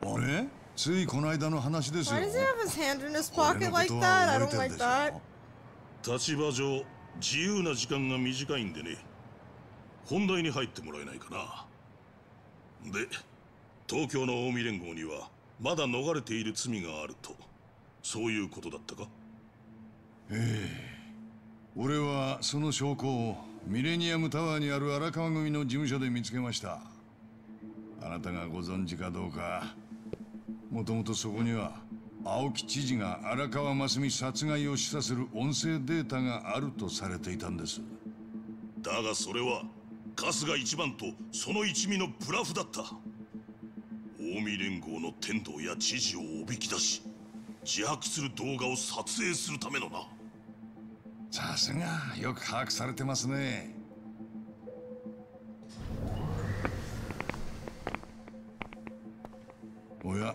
あれ？ついこの間の話ですよ。Why does he have his hand in his pocket like that? I don't like that. 立場上自由な時間が短いんでね。本題に入ってもらえないかな。で東京の近江連合にはまだ逃れている罪があると。そういうことだったか？ええ。俺はその証拠をミレニアムタワーにある荒川組の事務所で見つけました。あなたがご存知かどうかもともとそこには青木知事が荒川真澄殺害を示唆する音声データがあるとされていたんです。だがそれは春日一番とその一味のブラフだった。近江連合の天道や知事をおびき出し自白する動画を撮影するためのな。さすがよく把握されてますね。おや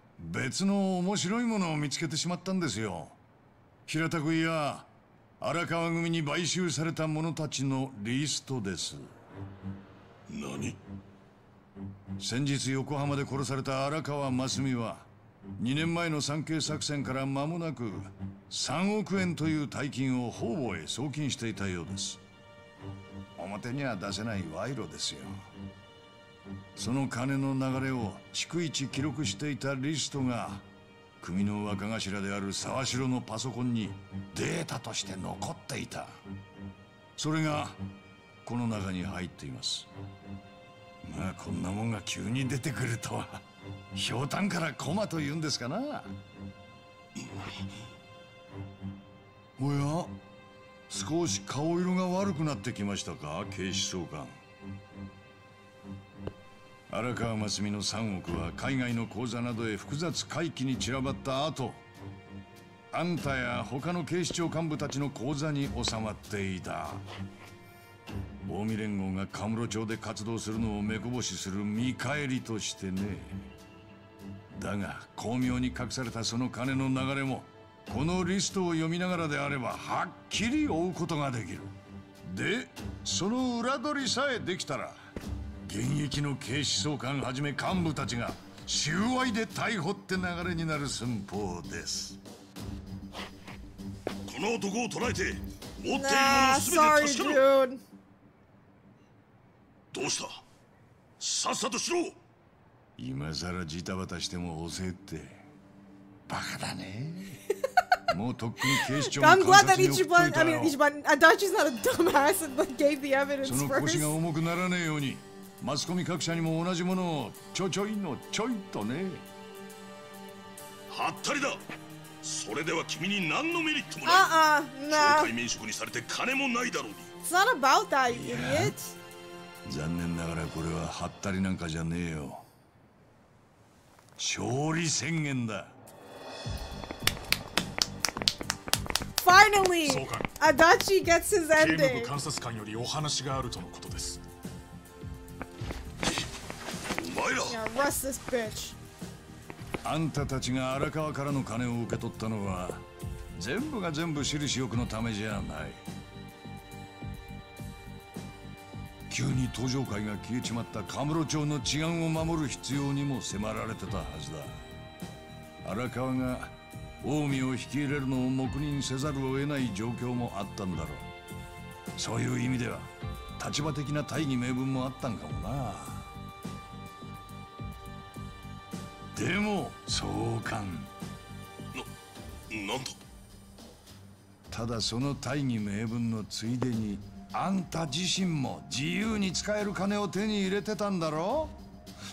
別の面白いものを見つけてしまったんですよ。平田君や荒川組に買収された者たちのリストです。何？先日横浜で殺された荒川真澄は2年前の産経作戦から間もなく3億円という大金を方々へ送金していたようです。表には出せない賄賂ですよその金の流れを逐一記録していたリストが組の若頭である沢城のパソコンにデータとして残っていた。それがこの中に入っています。まあこんなもんが急に出てくるとは。ひょうたんからコマと言うんですかな。おや少し顔色が悪くなってきましたか警視総監。荒川真澄の3億は海外の口座などへ複雑回帰に散らばった後あんたや他の警視庁幹部たちの口座に収まっていた。近江連合がカムロ町で活動するのを目こぼしする見返りとしてね。だが巧妙に隠されたその金の流れもこのリストを読みながらであればはっきり追うことができる。でその裏取りさえできたら現役の警視総監はじめ幹部たちが収賄で逮捕って流れになる寸法です。この男を捕らえて持っているもの全て確かろ。dude. どうした？さっさとしろ！今さらジタバタしても遅えって。バカだね。もうとっくに警視庁の I'm 監 glad that 察に送っとい Ichiban, た I よ mean, Ichiban, Adachi's not a dumbass like gave the そ evidence の first. 腰が重くならねえようにマスコミ各社にも同じものをちょちょいのちょいとね。はったりだ。それでは君に何のメリットもない。Uh-uh, 懲 nah. 戒免職にされて金もないだろうに。It's not about that, you idiot. 残念ながらこれははったりなんかじゃねえよ。勝利宣言だ。Finally, 総監 Adachi gets his 警務部 ending. 監察官よりお話があるとのことです Yeah, arrest this bitch. あんたたちが荒川からの金を受け取ったのは全部が全部私利私欲のためじゃない。急に登場会が消えちまったカムロ町の治安を守る必要にも迫られてたはずだ。荒川が近江を引き入れるのを黙認せざるを得ない状況もあったんだろう。そういう意味では立場的な大義名分もあったんかもなでも総監なんだ？ただその大義名分のついでにあんた自身も自由に使える金を手に入れてたんだろ？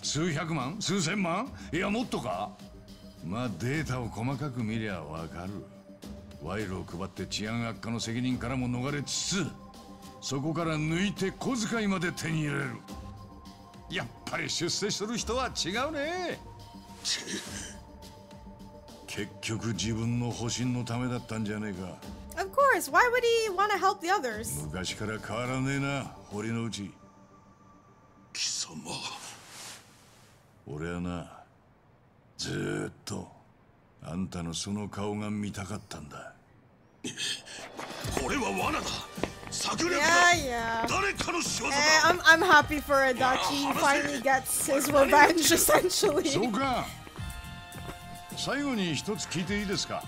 数百万数千万？いやもっとか？まあデータを細かく見りゃわかる。賄賂を配って治安悪化の責任からも逃れつつそこから抜いて小遣いまで手に入れる。やっぱり出世する人は違うね 結局自分の保身のためだったんじゃねえか Of course. Why would he want to help the others? 昔から変わらねえな堀之内貴様俺はなずーっとあんたのその顔が見たかったんだこれは罠だ策略だ Yeah, yeah. 誰かの仕業 Eh, だ I'm, I'm happy for Adachi. He finally gets his revenge, essentially. そうか 最後に一つ聞いていいですか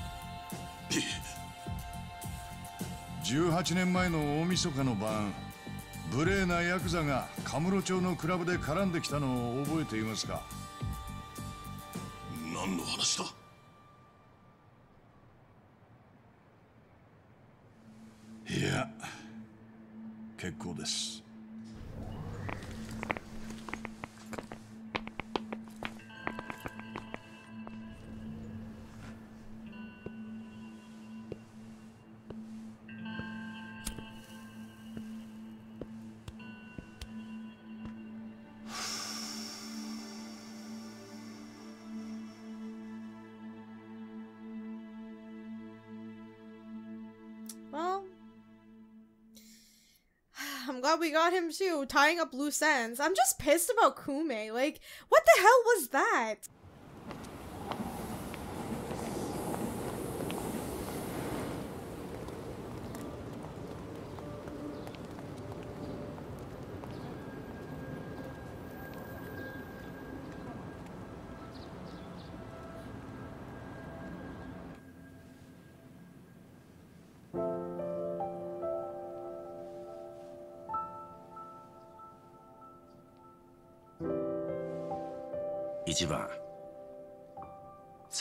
？18年前の大晦日の晩無礼なヤクザがカムロ町のクラブで絡んできたのを覚えていますか？何の話だ？いや結構です。Got him too, tying up loose ends. I'm just pissed about Kume. Like, what the hell was that?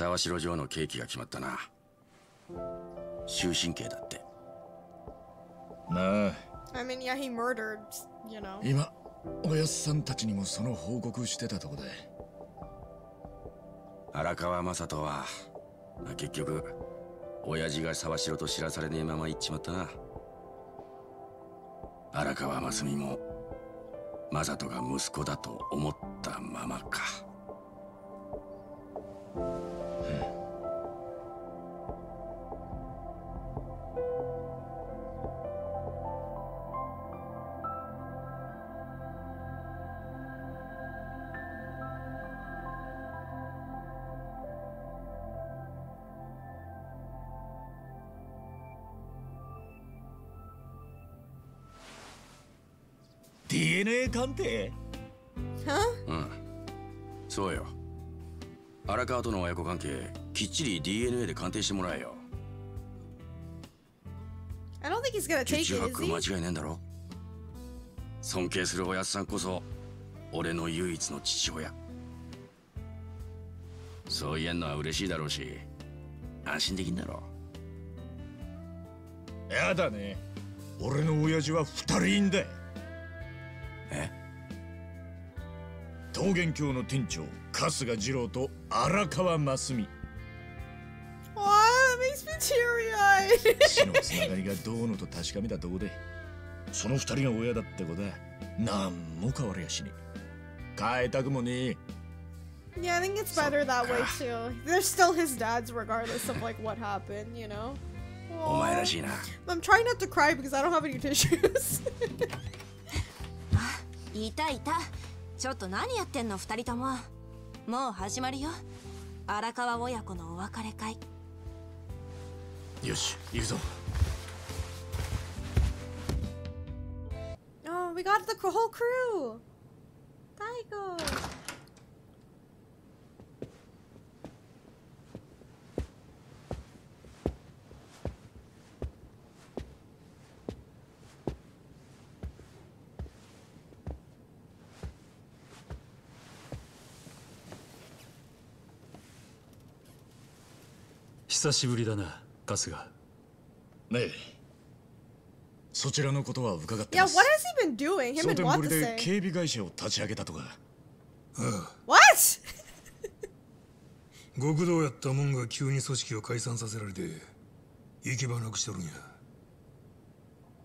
沢城城のケーキが決まったな。終身刑だって。なあ。I mean, yeah, he murdered, you know. 今おやっさんたちにもその報告してたとこで荒川雅人は結局親父が沢城と知らされねえまま行っちまったな。荒川真澄も雅人が息子だと思ったままか鑑定?うん。そうよ。荒川との親子関係きっちり DNA で鑑定してもらえよ。I don't think he's gonna 十 take 中 it, 八 is 九 he? 間違いねえんだろ。尊敬するおやっさんこそ俺の唯一の父親。そう言えんのは嬉しいだろうし安心できんだろ。やだね。俺の親父は二人いんだえ桃源郷の店長春日二郎と荒川真澄 Oh, that makes me teary eyed. 死のつながりがどうのと確かめたとこでその二人が親だってことは何も変わりやしねえ変えたくもねえ yeah, I think it's better that way too. They're still his dads, regardless of like what happened, you know? お前らしいな I'm trying not to cry because I don't have any tissues. いたい。たちょっと何やってんの？二人とも。もう始まるよ。荒川親子のお別れ会。よし行くぞ。Oh, we got the whole crew. Daigo. 久しぶりだな春日ねえそちらのことは伺って Yeah, ま what す has he been doing? Him 蒼 and 天 what 堀 to で?警備会社を立ち上げたとかああ What? 極道やったもんが急に組織を解散させられて行き場なくしとるんや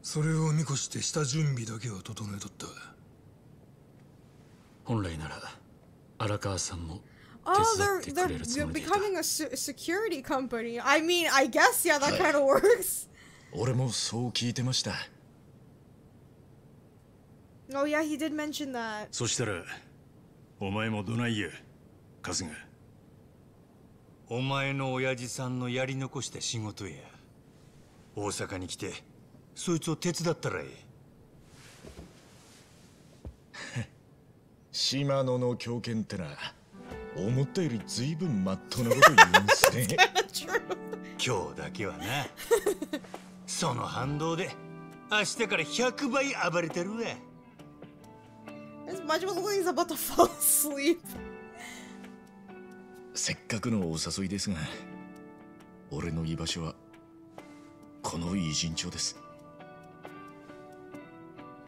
それを見越して下準備だけは整えとった本来なら荒川さんも Oh, they're they're, they're becoming a se- security company. I mean, I guess yeah, that kind of works. 俺もそう聞いてました Oh yeah, he did mention that. そしたらお前もどないや春日お前の親父さんのやり残した仕事や大阪に来てそいつを手伝ったらええ島野の狂犬ってな思ったより随分まっとうなこと言うんすね今日だけはなその反動で明日から100倍暴れてるわ As much as he's about to fall asleep. せっかくのお誘いですが俺の居場所はこの偉人町です。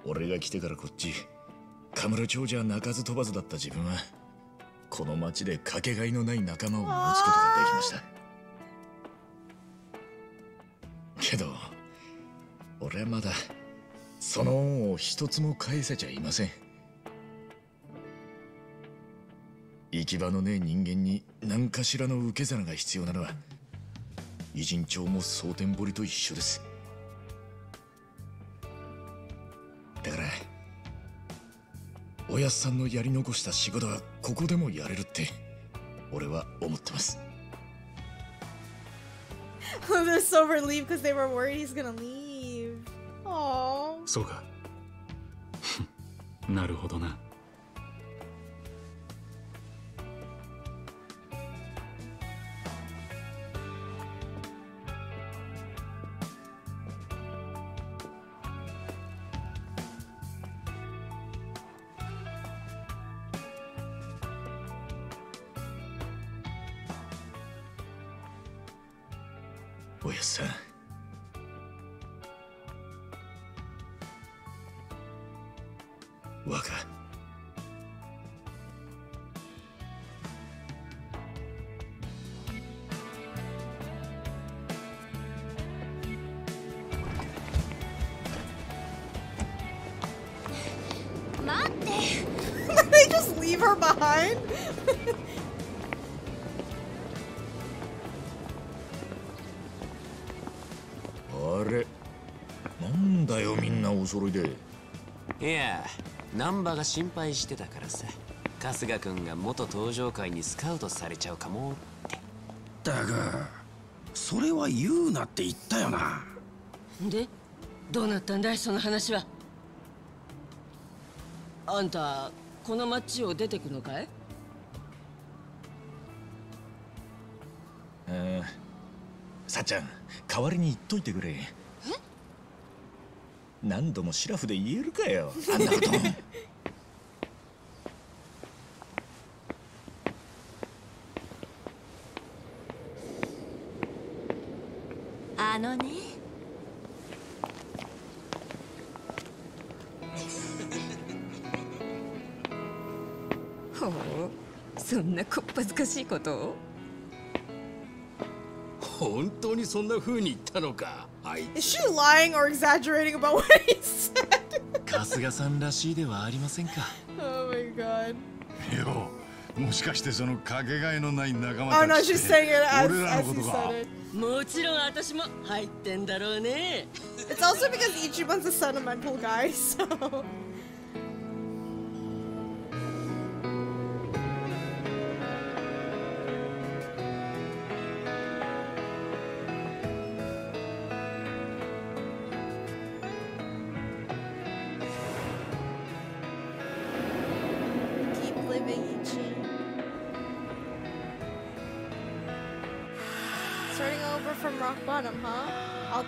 俺が来てからこっちカムロ町じゃ鳴かず飛ばずだった自分はこの町でかけがえのない仲間を持つことができました。けど俺はまだその恩を一つも返せちゃいません。行き場のねえ人間に何かしらの受け皿が必要なのは偉人町も蒼天堀と一緒です。おやっさんのやり残した仕事はここでもやれるって俺は思ってます They're so relieved because they were worried he's gonna leave. Aww. そうかなるほどなよみんなお揃いで。いや難波が心配してたからさ。春日君が元登場会にスカウトされちゃうかもだがそれは言うなって言ったよな。でどうなったんだいその話は？あんたこの町を出てくのかい？ああさっちゃん代わりに言っといてくれ何度もシラフで言えるかよ。あんなこと。あのね。ほうそんなこっぱずかしいことを？本当にそんな風に言ったのかあい Is she lying or exaggerating about what he said? 春日さんらしいではありませんか oh my god. よもしかしてそのかけがえのない仲 Oh 間 no, たち she's っ saying て it as, 俺らの as こ he とか said it. もちろん私も入ってんだろうね It's also because Ichiban's a sentimental guy, so.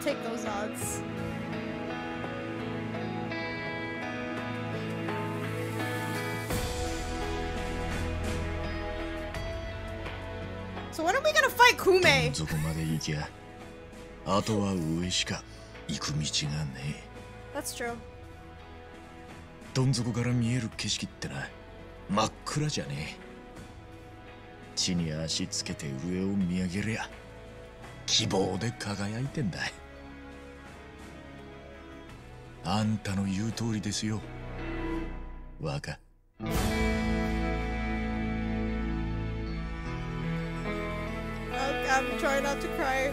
take those odds. So when are we gonna fight Kume? そこまで行きゃあとは上しか行く道がねえ That's true. どん底から見える景色ってな真っ暗じゃねえ地に足つけて上を見上げりゃ希望で輝いてんだ あんたの言う通りですよ若 Okay, I'm trying not to cry.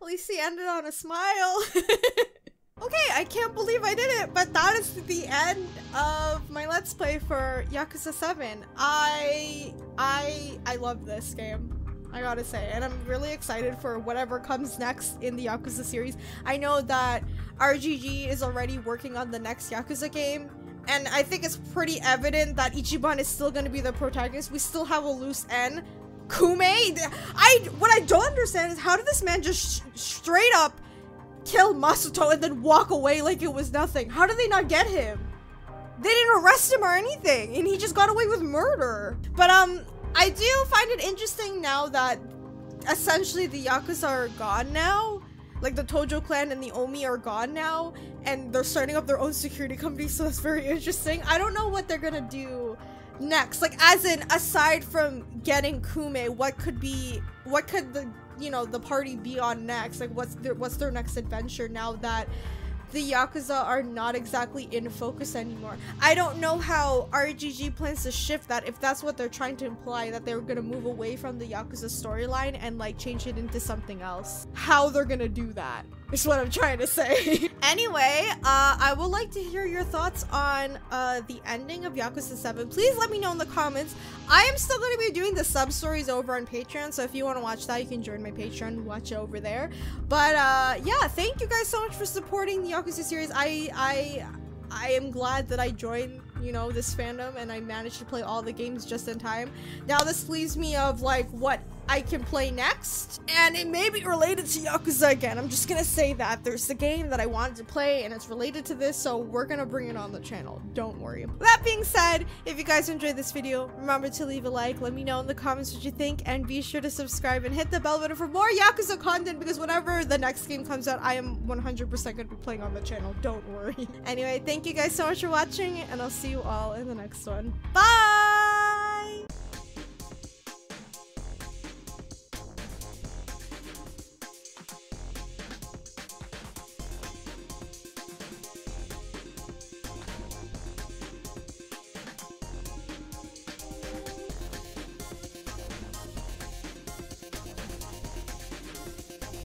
At least he ended on a smile. okay, I can't believe I did it, but that is the end of my Let's Play for Yakuza 7. I I I love this game. I gotta say, and I'm really excited for whatever comes next in the Yakuza series. I know that RGG is already working on the next Yakuza game, and I think it's pretty evident that Ichiban is still to be the protagonist. We still have a loose end. Kume, I what I don't understand is how did this man just straight up kill Masuto and then walk away like it was nothing? How did they not get him? They didn't arrest him or anything, and he just got away with murder. But um, I do find it interesting now that essentially the Yakuza are gone now. like the Tojo clan and the Omi are gone now, and they're starting up their own security company. So that's very interesting. I don't know what they're gonna do next. Like, as in, aside from getting Kume, what could be, what could the, you know, the party be on next? Like, what's their, what's their next adventure now that the Yakuza are not exactly in focus anymore. I don't know how RGG plans to shift that if that's what they're trying to imply that they're gonna move away from the Yakuza storyline and like change it into something else. How they're gonna do that is what I'm trying to say. anyway, uh, I would like to hear your thoughts on uh, the ending of Yakuza 7. Please let me know in the comments. I am still going to be doing the sub stories over on Patreon, so if you want to watch that, you can join my Patreon watch it over there. But uh, yeah, thank you guys so much for supporting the Yakuza series. I I I am glad that I joined you know this fandom and I managed to play all the games just in time. Now this leaves me of like what I can play next, and it may be related to Yakuza again. I'm just gonna say that. There's the game that I wanted to play, and it's related to this, so we're gonna bring it on the channel. Don't worry. That being said, if you guys enjoyed this video, remember to leave a like, let me know in the comments what you think, and be sure to subscribe and hit the bell button for more Yakuza content, because whenever the next game comes out, I am 100% gonna be playing on the channel. Don't worry. Anyway, thank you guys so much for watching, and I'll see you all in the next one. Bye!